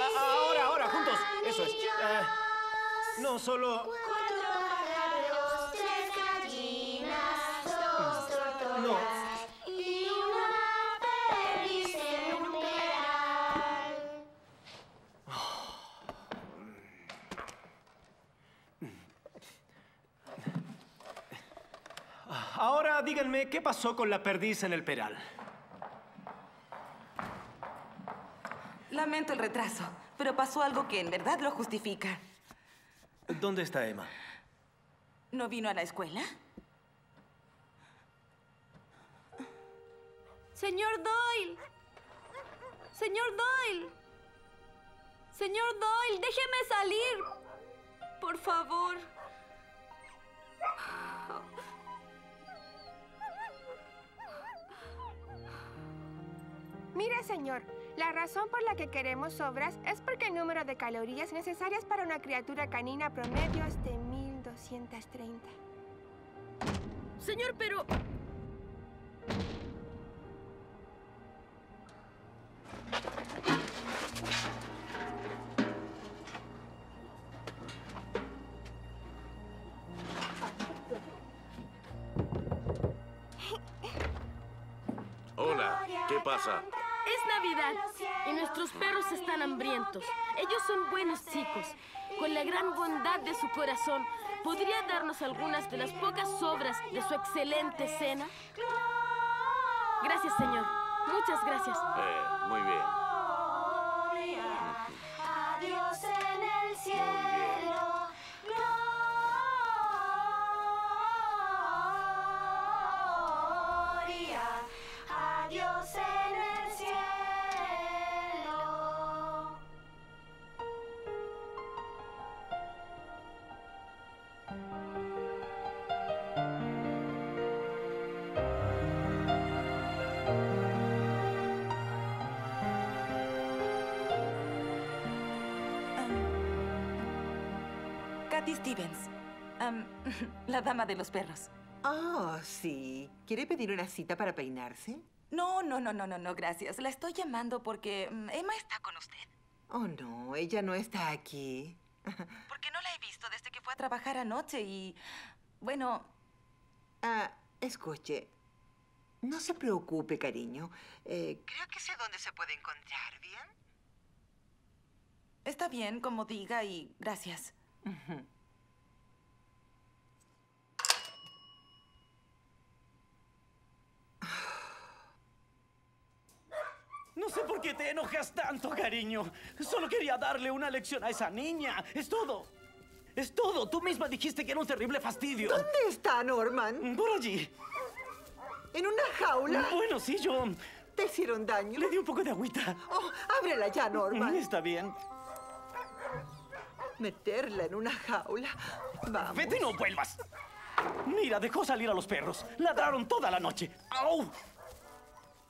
A- Ahora, ahora, juntos. Eso es. Eh, no, solo. Cuatro pájaros, tres gallinas, dos tortugas y una perdiz en un peral. ¿Qué pasó con la perdiz en el peral? Lamento el retraso, pero pasó algo que en verdad lo justifica. ¿Dónde está Emma? ¿No vino a la escuela? Señor Doyle. Señor Doyle. Señor Doyle, déjeme salir. Por favor. Mire, señor, la razón por la que queremos sobras es porque el número de calorías necesarias para una criatura canina promedio es de 1230. Señor, pero... Hola, ¿qué pasa? Navidad y nuestros perros están hambrientos. Ellos son buenos chicos. Con la gran bondad de su corazón, ¿podría darnos algunas de las pocas sobras de su excelente cena? Gracias, señor. Muchas gracias. Eh, muy bien. Adiós en el cielo. Kathy Stevens. La dama de los perros. Ah, sí. ¿Quiere pedir una cita para peinarse? No, no, no, no, no, no, gracias. La estoy llamando porque mm, Emma está con usted. Oh, no, ella no está aquí. Porque no la he visto desde que fue a trabajar anoche y... Bueno... Ah, escuche. No se preocupe, cariño. Eh, creo que sé dónde se puede encontrar, ¿bien? Está bien, como diga, y gracias. No sé por qué te enojas tanto, cariño. Solo quería darle una lección a esa niña. Es todo. Es todo. Tú misma dijiste que era un terrible fastidio. ¿Dónde está Norman? Por allí. ¿En una jaula? Bueno, sí, yo... ¿Te hicieron daño? Le di un poco de agüita. Oh, ábrela ya, Norman. Está bien. Meterla en una jaula. Vamos. Vete y no vuelvas. Mira, dejó salir a los perros. Ladraron toda la noche. ¡Au!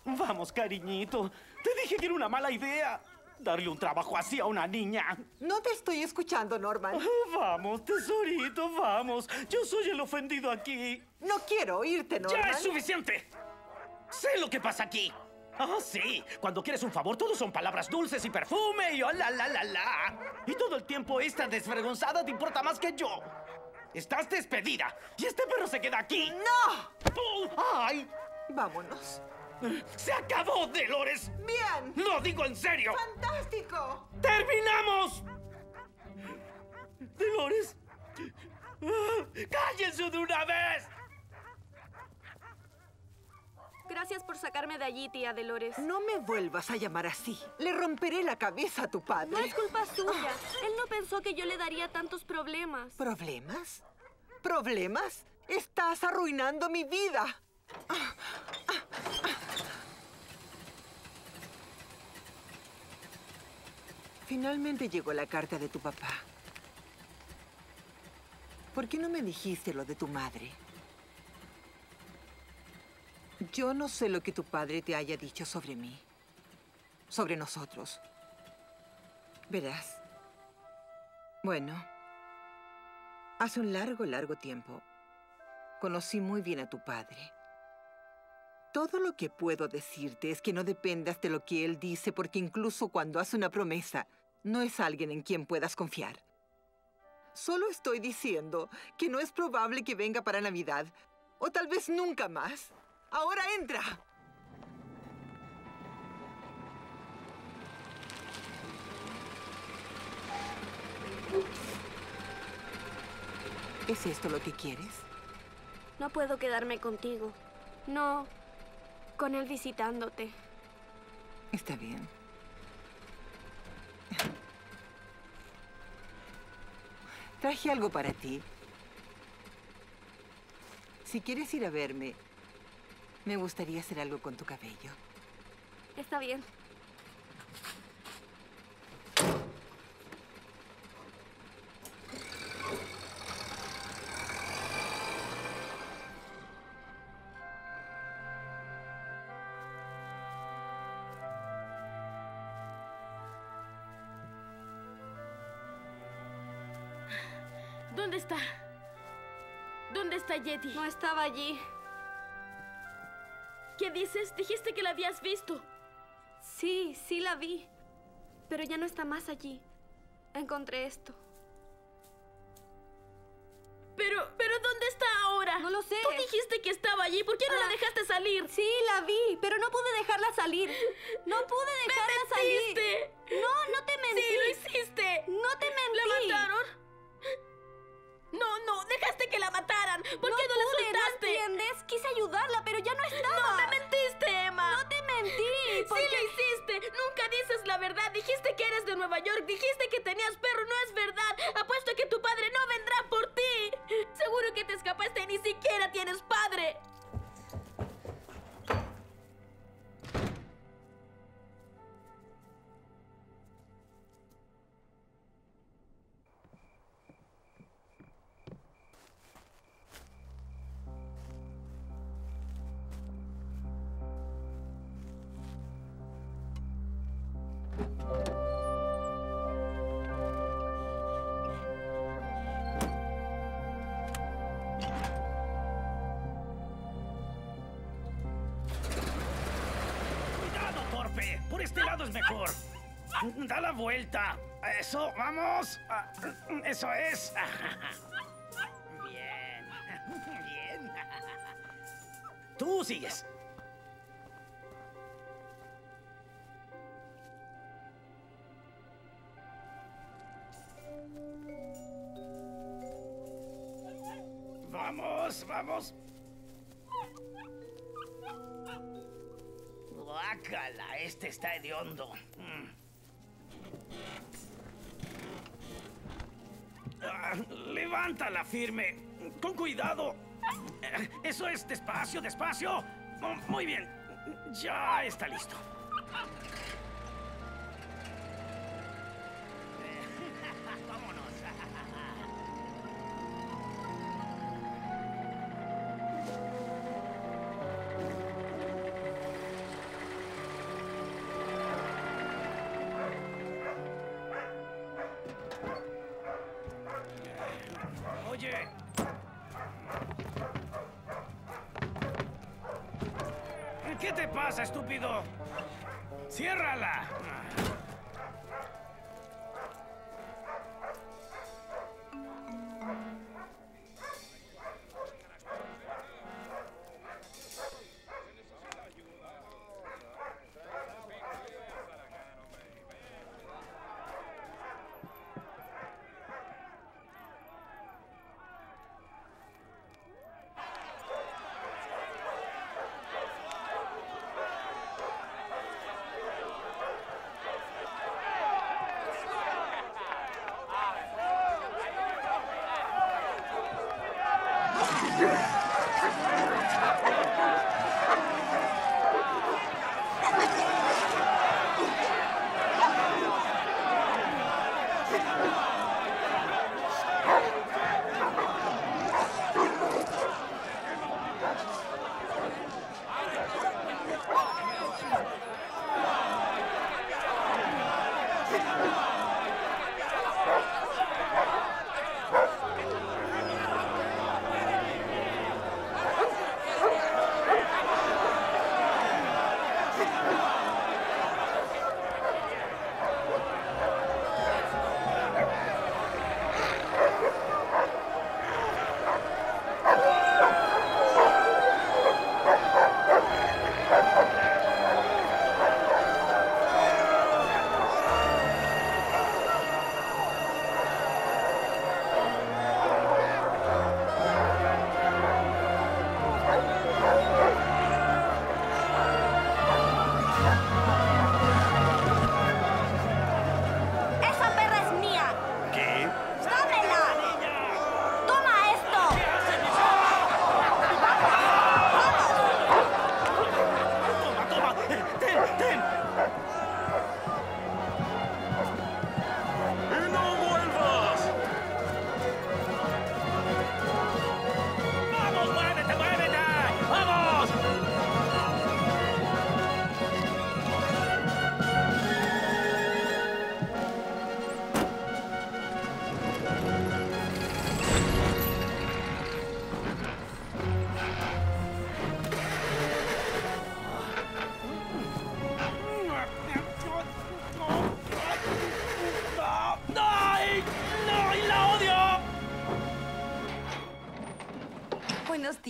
Vamos, cariñito. Te dije que era una mala idea. Darle un trabajo así a una niña. No te estoy escuchando, Norman. Vamos, tesorito, vamos. Yo soy el ofendido aquí. No quiero oírte, Norman. ¡Ya es suficiente! Sé lo que pasa aquí. Ah, sí. Cuando quieres un favor, todo son palabras dulces y perfume y oh, la, la, la, la. Y todo el tiempo esta desvergonzada te importa más que yo. Estás despedida. Y este perro se queda aquí. ¡No! ¡Ay! Vámonos. ¡Se acabó, Dolores! ¡Bien! ¡Lo digo en serio! ¡Fantástico! ¡Terminamos! Dolores. Ah, ¡Cállense de una vez! Gracias por sacarme de allí, tía Dolores. No me vuelvas a llamar así. Le romperé la cabeza a tu padre. No es culpa suya. Él no pensó que yo le daría tantos problemas. ¿Problemas? ¿Problemas? Estás arruinando mi vida. Finalmente llegó la carta de tu papá. ¿Por qué no me dijiste lo de tu madre? Yo no sé lo que tu padre te haya dicho sobre mí. Sobre nosotros. Verás. Bueno. Hace un largo, largo tiempo, conocí muy bien a tu padre. Todo lo que puedo decirte es que no dependas de lo que él dice, porque incluso cuando hace una promesa, no es alguien en quien puedas confiar. Solo estoy diciendo que no es probable que venga para Navidad, o tal vez nunca más. Ahora entra. ¿Es esto lo que quieres? No puedo quedarme contigo. No, con él visitándote. Está bien. Traje algo para ti. Si quieres ir a verme, me gustaría hacer algo con tu cabello. Está bien. Yeti? No estaba allí. ¿Qué dices? Dijiste que la habías visto. Sí, sí la vi. Pero ya no está más allí. Encontré esto. Pero, pero ¿dónde está ahora? No lo sé. Tú dijiste que estaba allí. ¿Por qué no la Ah. dejaste salir? Sí, la vi, pero no pude dejarla salir. No pude dejarla ¡Me salir. mentiste! No, no te mentí. Sí, lo hiciste. No te mentí. ¿La mataron? No, no, dejaste que la mataran. ¿Por no qué no pude, la soltaste? ¿No entiendes? Quise ayudarla, pero ya no estaba. No, me mentiste, Emma. No te mentí. Sí porque- lo hiciste. Nunca dices la verdad. Dijiste que eres de Nueva York. Dijiste que tenías perro. No es verdad. Apuesto a que tu padre no vendrá por ti. Seguro que te escapaste y ni siquiera tienes padre. Es mejor. Da la vuelta. Eso, vamos. Ah, Eso es. Bien. Bien. Tú sigues. Vamos, vamos. Guácala, este está hediondo. Mm. Levántala firme. Con cuidado. Eso es, despacio, despacio. Oh, Muy bien. Ya está listo.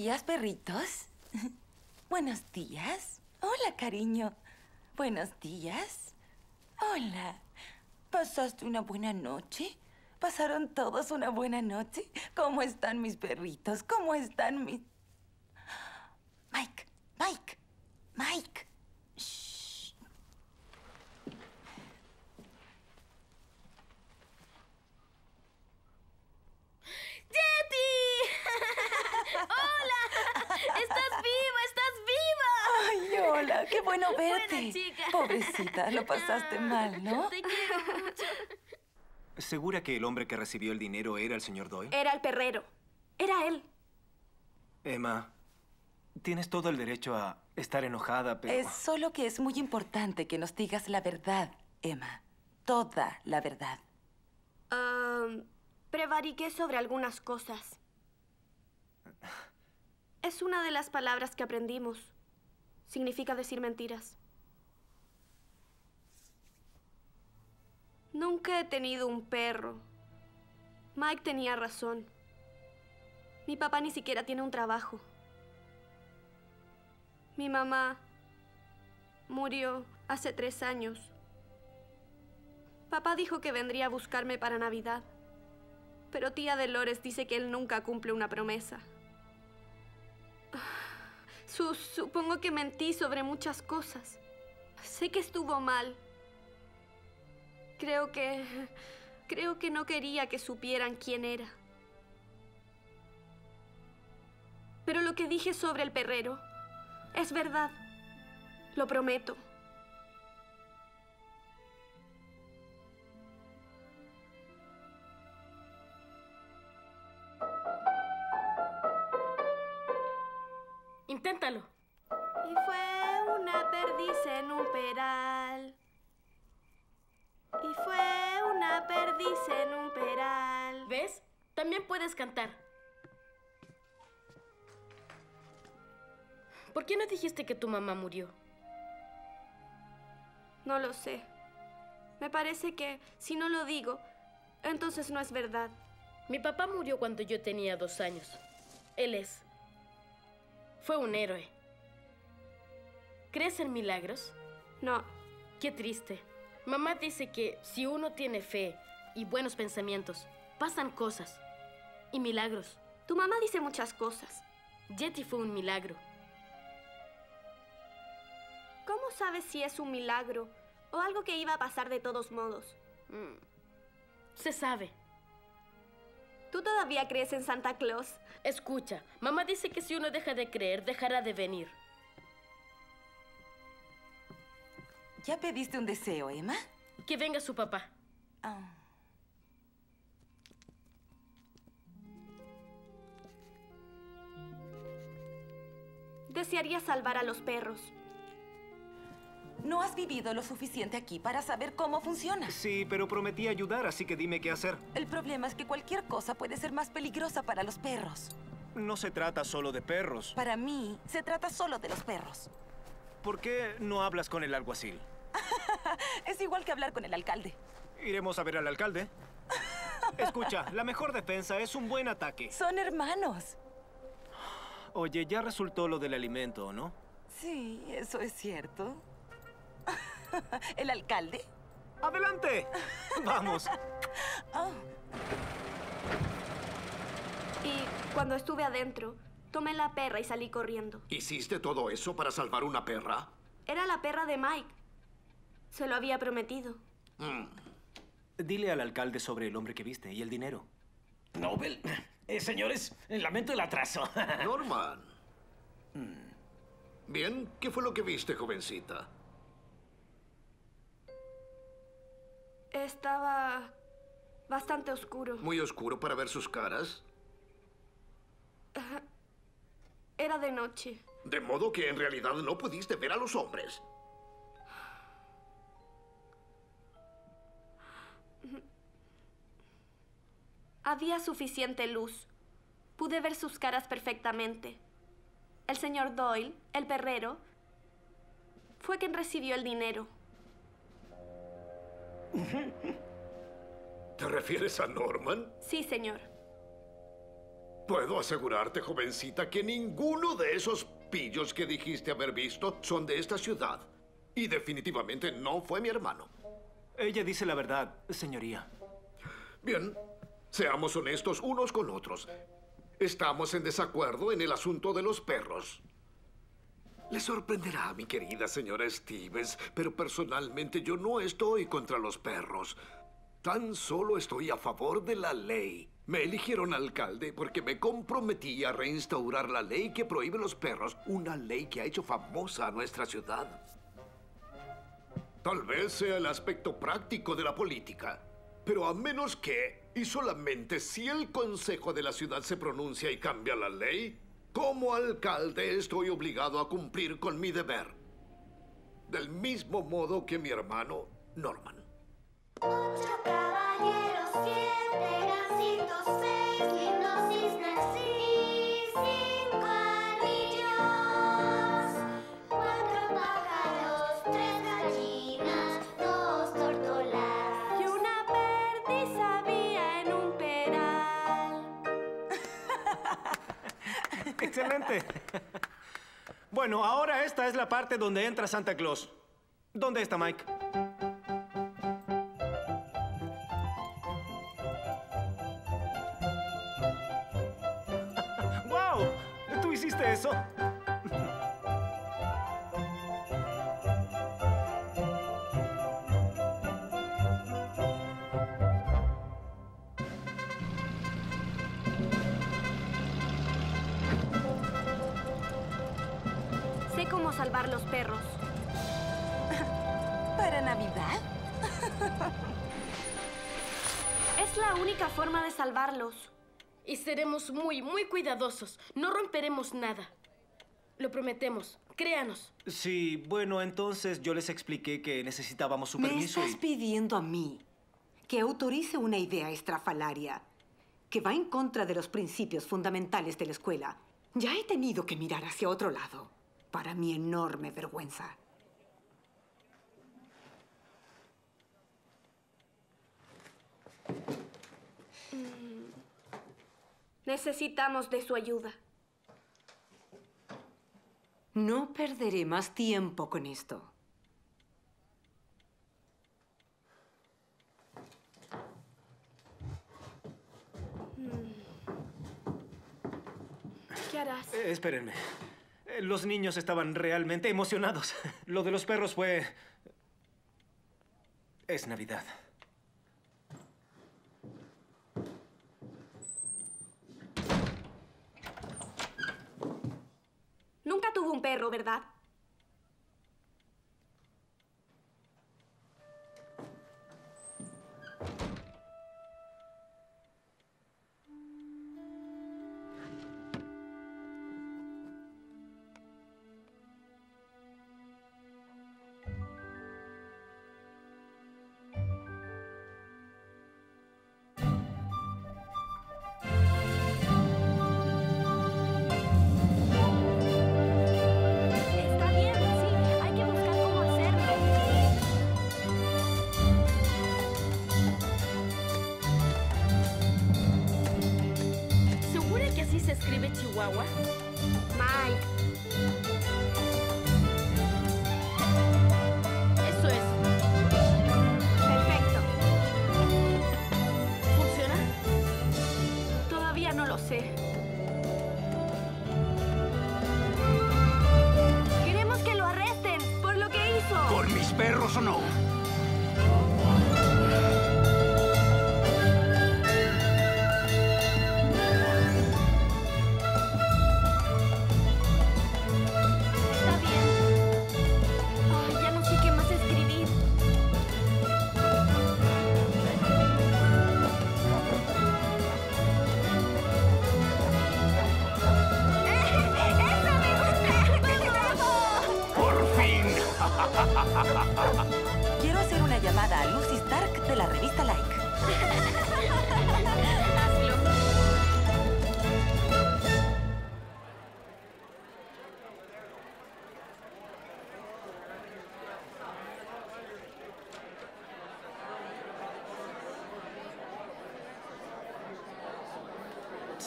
Días, perritos. Buenos días. Hola, cariño. Buenos días. Hola. ¿Pasaste una buena noche? ¿Pasaron todos una buena noche? ¿Cómo están mis perritos? ¿Cómo están mis... Mike, Mike, Mike. Shh. ¡Jetty! ¡Hola! ¡Estás viva! ¡Estás viva! Ay, hola, qué bueno verte. Buena chica. Lo pasaste mal, ¿no? Te quiero mucho. ¿Segura que el hombre que recibió el dinero era el señor Doyle? Era el perrero. Era él. Emma, tienes todo el derecho a estar enojada, pero... Es solo que es muy importante que nos digas la verdad, Emma. Toda la verdad. Prevariqué sobre algunas cosas. Es una de las palabras que aprendimos. Significa decir mentiras. Nunca he tenido un perro. Mike tenía razón. Mi papá ni siquiera tiene un trabajo. Mi mamá murió hace tres años. Papá dijo que vendría a buscarme para Navidad. Pero tía Dolores dice que él nunca cumple una promesa. Su- supongo que mentí sobre muchas cosas. Sé que estuvo mal. Creo que... Creo que no quería que supieran quién era. Pero lo que dije sobre el perrero es verdad. Lo prometo. Inténtalo. Y fue una perdiz en un peral. Y fue una perdiz en un peral. ¿Ves? También puedes cantar. ¿Por qué no dijiste que tu mamá murió? No lo sé. Me parece que si no lo digo, entonces no es verdad. Mi papá murió cuando yo tenía dos años. Él es. Fue un héroe. ¿Crees en milagros? No. Qué triste. Mamá dice que si uno tiene fe y buenos pensamientos, pasan cosas. Y milagros. Tu mamá dice muchas cosas. Jetty fue un milagro. ¿Cómo sabes si es un milagro o algo que iba a pasar de todos modos? Mm. Se sabe. ¿Tú todavía crees en Santa Claus? Escucha, mamá dice que si uno deja de creer, dejará de venir. ¿Ya pediste un deseo, Emma? Que venga su papá. Ah. Desearía salvar a los perros. No has vivido lo suficiente aquí para saber cómo funciona. Sí, pero prometí ayudar, así que dime qué hacer. El problema es que cualquier cosa puede ser más peligrosa para los perros. No se trata solo de perros. Para mí, se trata solo de los perros. ¿Por qué no hablas con el alguacil? Es igual que hablar con el alcalde. Iremos a ver al alcalde. Escucha, la mejor defensa es un buen ataque. Son hermanos. Oye, ya resultó lo del alimento, ¿no? Sí, eso es cierto. ¿El alcalde? ¡Adelante! Vamos. Oh, Y cuando estuve adentro, tomé la perra y salí corriendo. ¿Hiciste todo eso para salvar una perra? Era la perra de Mike. Se lo había prometido. Mm. Dile al alcalde sobre el hombre que viste y el dinero. Nobel. Eh, señores, lamento el atraso. Norman. Bien, ¿qué fue lo que viste, jovencita? Estaba bastante oscuro. ¿Muy oscuro para ver sus caras? Era de noche. De modo que en realidad no pudiste ver a los hombres. Había suficiente luz. Pude ver sus caras perfectamente. El señor Doyle, el perrero, fue quien recibió el dinero. ¿Te refieres a Norman? Sí, señor. Puedo asegurarte, jovencita, que ninguno de esos pillos que dijiste haber visto son de esta ciudad. Y definitivamente no fue mi hermano. Ella dice la verdad, señoría. Bien, seamos honestos unos con otros. Estamos en desacuerdo en el asunto de los perros. Le sorprenderá, mi querida señora Stevens, pero personalmente yo no estoy contra los perros. Tan solo estoy a favor de la ley. Me eligieron alcalde porque me comprometí a reinstaurar la ley que prohíbe los perros, una ley que ha hecho famosa a nuestra ciudad. Tal vez sea el aspecto práctico de la política, pero a menos que, y solamente si el Consejo de la ciudad se pronuncia y cambia la ley, como alcalde estoy obligado a cumplir con mi deber. Del mismo modo que mi hermano Norman. Excelente. Bueno, ahora esta es la parte donde entra Santa Claus. ¿Dónde está Mike? Cuidadosos. No romperemos nada. Lo prometemos. Créanos. Sí, bueno, entonces yo les expliqué que necesitábamos su Me permiso estás y... pidiendo a mí que autorice una idea estrafalaria que va en contra de los principios fundamentales de la escuela. Ya he tenido que mirar hacia otro lado, para mi enorme vergüenza. Mm. Necesitamos de su ayuda. No perderé más tiempo con esto. ¿Qué harás? Eh, espérenme. Eh, Los niños estaban realmente emocionados. Lo de los perros fue... Es Navidad. Nunca tuvo un perro, ¿verdad?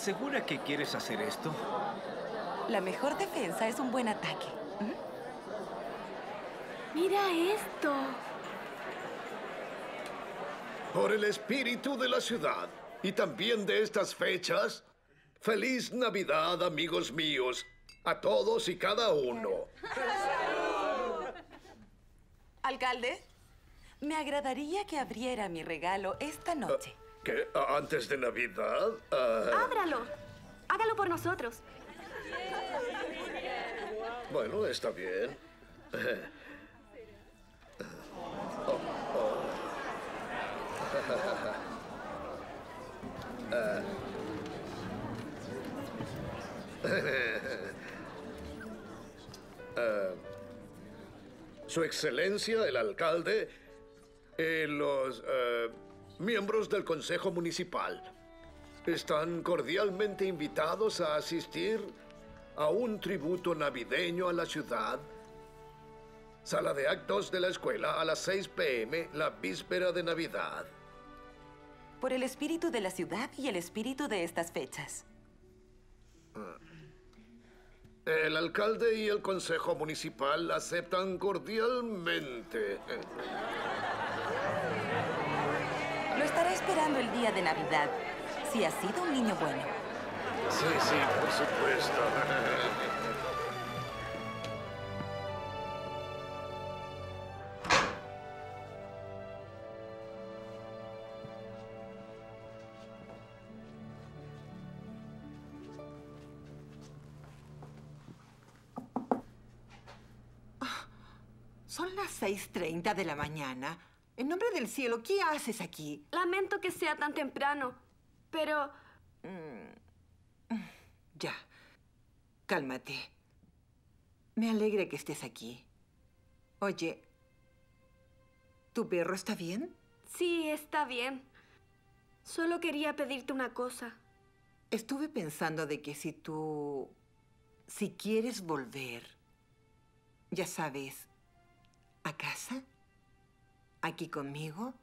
¿Segura que quieres hacer esto? La mejor defensa es un buen ataque. Mira esto. Por el espíritu de la ciudad y también de estas fechas, feliz Navidad, amigos míos, a todos y cada uno. Alcalde, me agradaría que abriera mi regalo esta noche. ¿Qué? ¿A- ¿Antes de Navidad? Ah, Ábralo. Hágalo por nosotros. bueno, está bien. Su Excelencia, el alcalde, y los eh, miembros del Consejo Municipal están cordialmente invitados a asistir a un tributo navideño a la ciudad. Sala de actos de la escuela a las 6 p.m. la víspera de Navidad. Por el espíritu de la ciudad y el espíritu de estas fechas. El alcalde y el consejo municipal aceptan cordialmente. Lo estará esperando el día de Navidad, si ha sido un niño bueno. Sí, sí, por supuesto. Son las 6.30 de la mañana. En nombre del cielo, ¿qué haces aquí? Lamento que sea tan temprano, pero... Ya. Cálmate. Me alegra que estés aquí. Oye, ¿tu perro está bien? Sí, está bien. Solo quería pedirte una cosa. Estuve pensando de que si tú... Si quieres volver, ya sabes, a casa, aquí conmigo,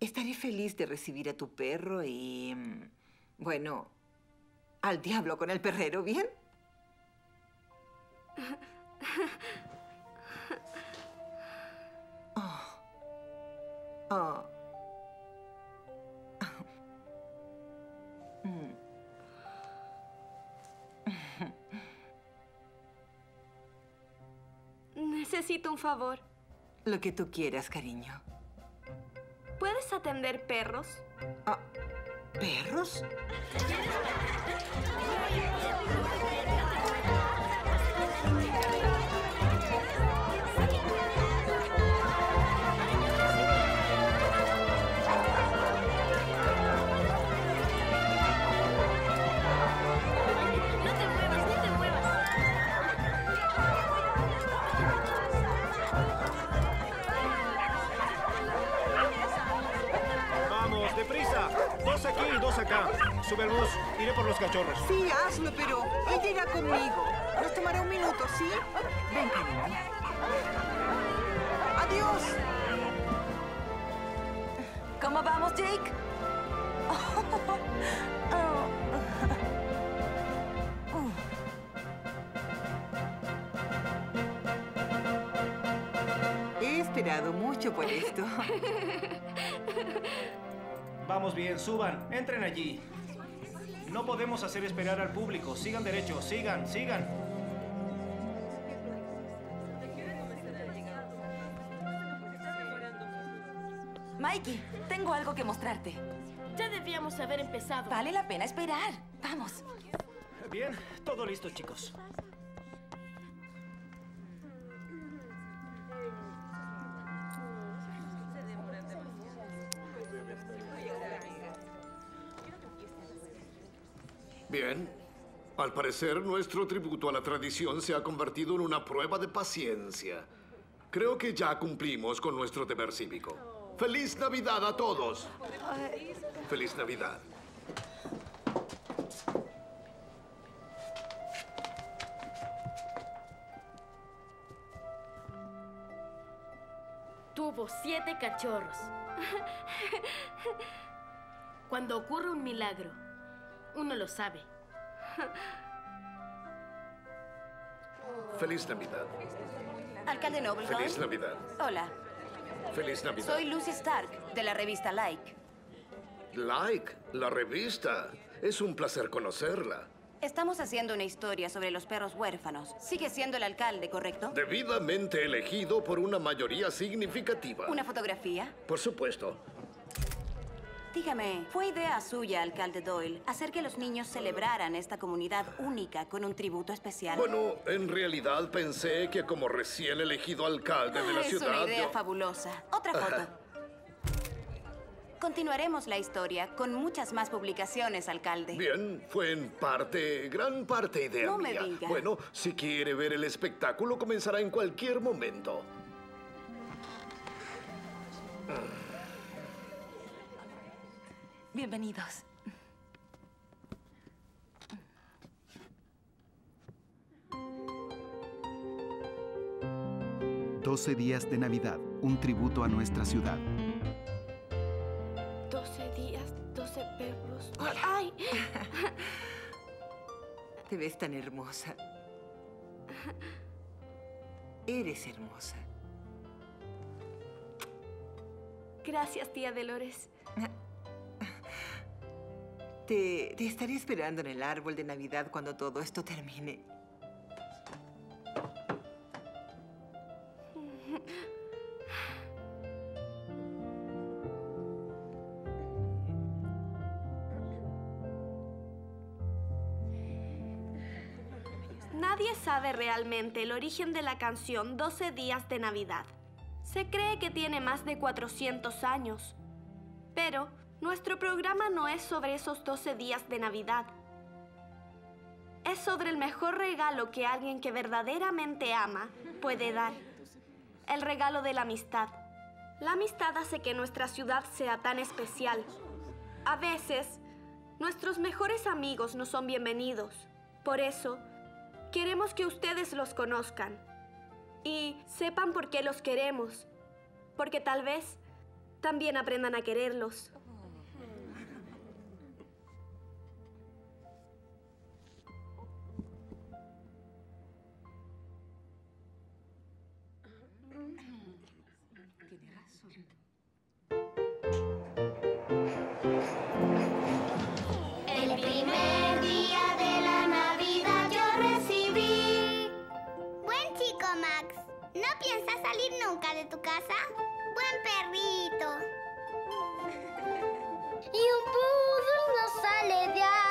estaré feliz de recibir a tu perro y... mm, Bueno, al diablo con el perrero, ¿bien? Oh. Mm. Necesito un favor. Lo que tú quieras, cariño. ¿Puedes atender perros? ¿Perros? Acá. Sube al bus. Iré por los cachorros. Sí, hazlo, pero ella irá conmigo. Nos tomará un minuto, ¿sí? Ven, cariño. Adiós. ¿Cómo vamos, Jake? He esperado mucho por esto. Vamos bien, suban. Entren allí. No podemos hacer esperar al público. Sigan derecho. Sigan, sigan. Mikey, tengo algo que mostrarte. Ya debíamos haber empezado. Vale la pena esperar. Vamos. Bien, todo listo, chicos. Bien. Al parecer, nuestro tributo a la tradición se ha convertido en una prueba de paciencia. Creo que ya cumplimos con nuestro deber cívico. ¡Feliz Navidad a todos! ¡Feliz Navidad! Tuvo siete cachorros. Cuando ocurre un milagro, Uno lo sabe. Feliz Navidad. Alcalde Noble. Feliz Navidad. Hola, Feliz Navidad. soy Lucy Stark, de la revista Like. Like, la revista. Es un placer conocerla. Estamos haciendo una historia sobre los perros huérfanos. Sigue siendo el alcalde, ¿correcto? Debidamente elegido por una mayoría significativa. ¿Una fotografía? Por supuesto. Dígame, ¿fue idea suya, alcalde Doyle, hacer que los niños celebraran esta comunidad única con un tributo especial? Bueno, en realidad pensé que como recién elegido alcalde de la es ciudad... una idea yo- fabulosa. Otra foto. Continuaremos la historia con muchas más publicaciones, alcalde. Bien, fue en parte, gran parte idea No me diga. Bueno, si quiere ver el espectáculo, comenzará en cualquier momento. Bienvenidos. Doce días de Navidad, un tributo a nuestra ciudad. 12 días, 12 perros. ¡Ay! Te ves tan hermosa. Eres hermosa. Gracias, tía Dolores. Te, estaré esperando en el árbol de Navidad cuando todo esto termine. Nadie sabe realmente el origen de la canción 12 días de Navidad. Se cree que tiene más de 400 años. Pero nuestro programa no es sobre esos 12 días de Navidad. Es sobre el mejor regalo que alguien que verdaderamente ama puede dar. El regalo de la amistad. La amistad hace que nuestra ciudad sea tan especial. A veces, nuestros mejores amigos no son bienvenidos. Por eso, queremos que ustedes los conozcan y sepan por qué los queremos. Porque tal vez también aprendan a quererlos. Salir nunca de tu casa? Buen perrito. Y un poodle no sale de aquí.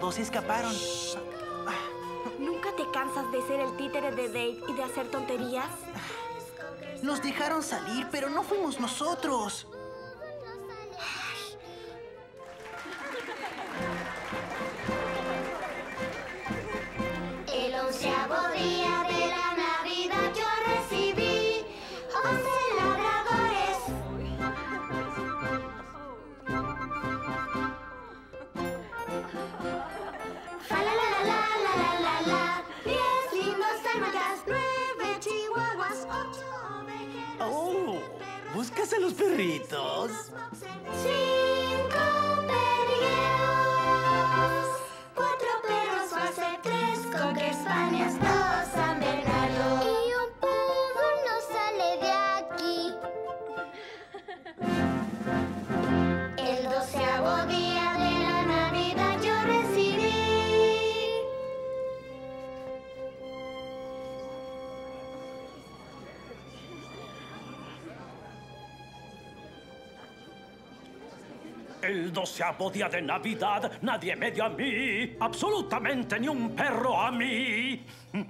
dos se escaparon. ¿Nunca te cansas de ser el títere de Dave y de hacer tonterías? Nos dejaron salir, pero no fuimos nosotros. El onceavo sacas a los perritos? se abodía de Navidad, nadie me dio a mí, absolutamente ni un perro a mí.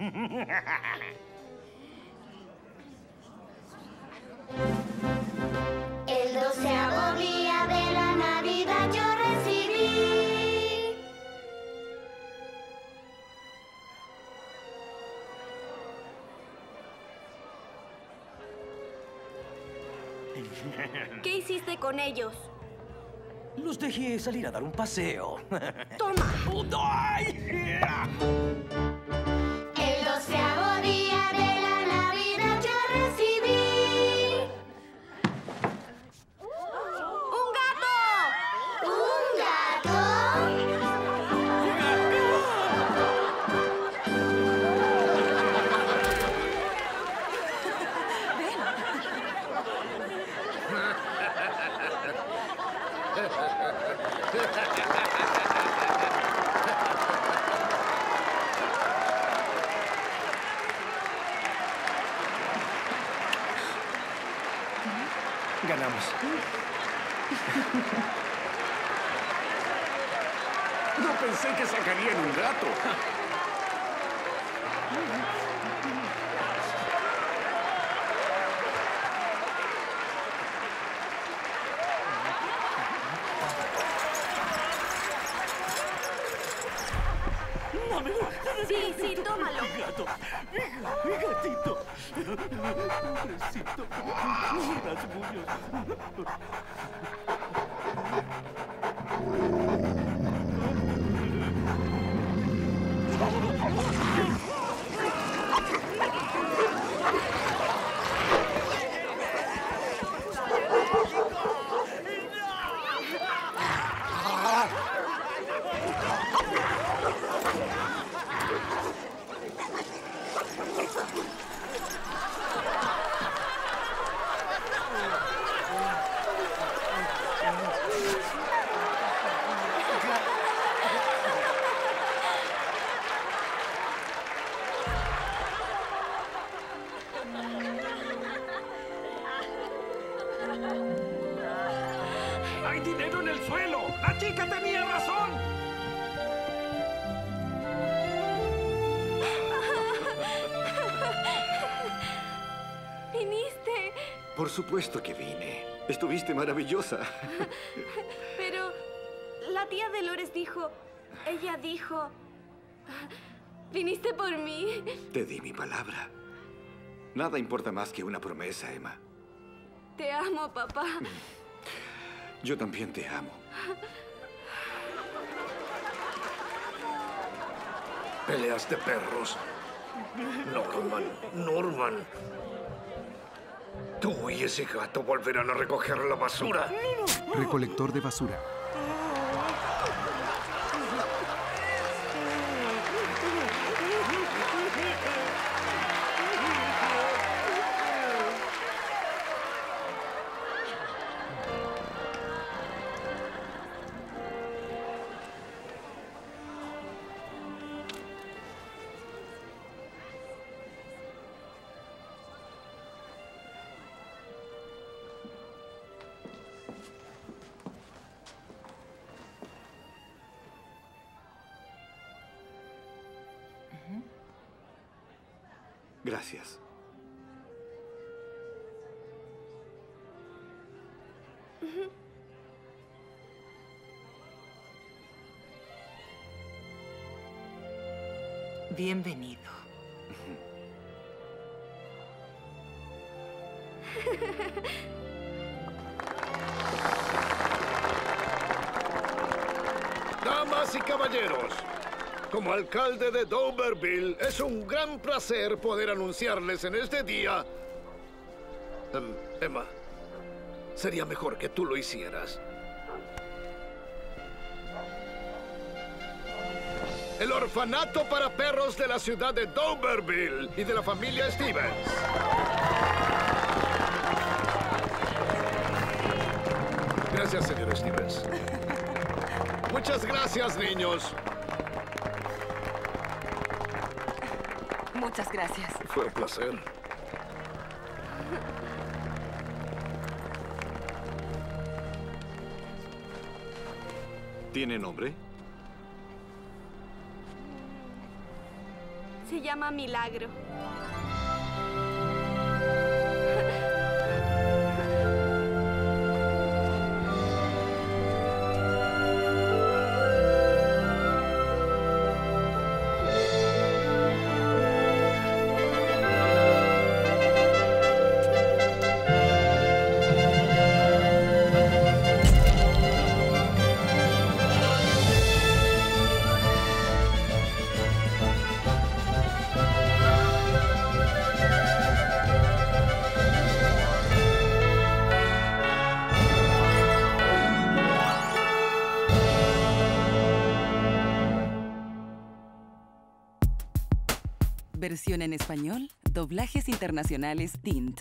El doceavo día de la Navidad yo recibí. ¿Qué hiciste con ellos? Los dejé salir a dar un paseo. ¡Toma! ¡Ay! bien un gato. Sí, sí, tómalo. Mi gato, mi, mi gatito. Pobrecito. Miras, muños. ¡La chica tenía razón! ¿Viniste? Por supuesto que vine. Estuviste maravillosa. Pero la tía Dolores dijo... Ella dijo... ¿Viniste por mí? Te di mi palabra. Nada importa más que una promesa, Emma. Te amo, papá. Yo también te amo. Peleas de perros. Norman, Norman. Tú y ese gato volverán a recoger la basura. Recolector de basura. Como alcalde de Doverville, es un gran placer poder anunciarles en este día... Em, Emma, sería mejor que tú lo hicieras. El orfanato para perros de la ciudad de Doverville y de la familia Stevens. Gracias, señor Stevens. Muchas gracias, niños. Muchas gracias. Fue un placer. ¿Tiene nombre? Se llama Milagro. Versión en español, doblajes internacionales Tint.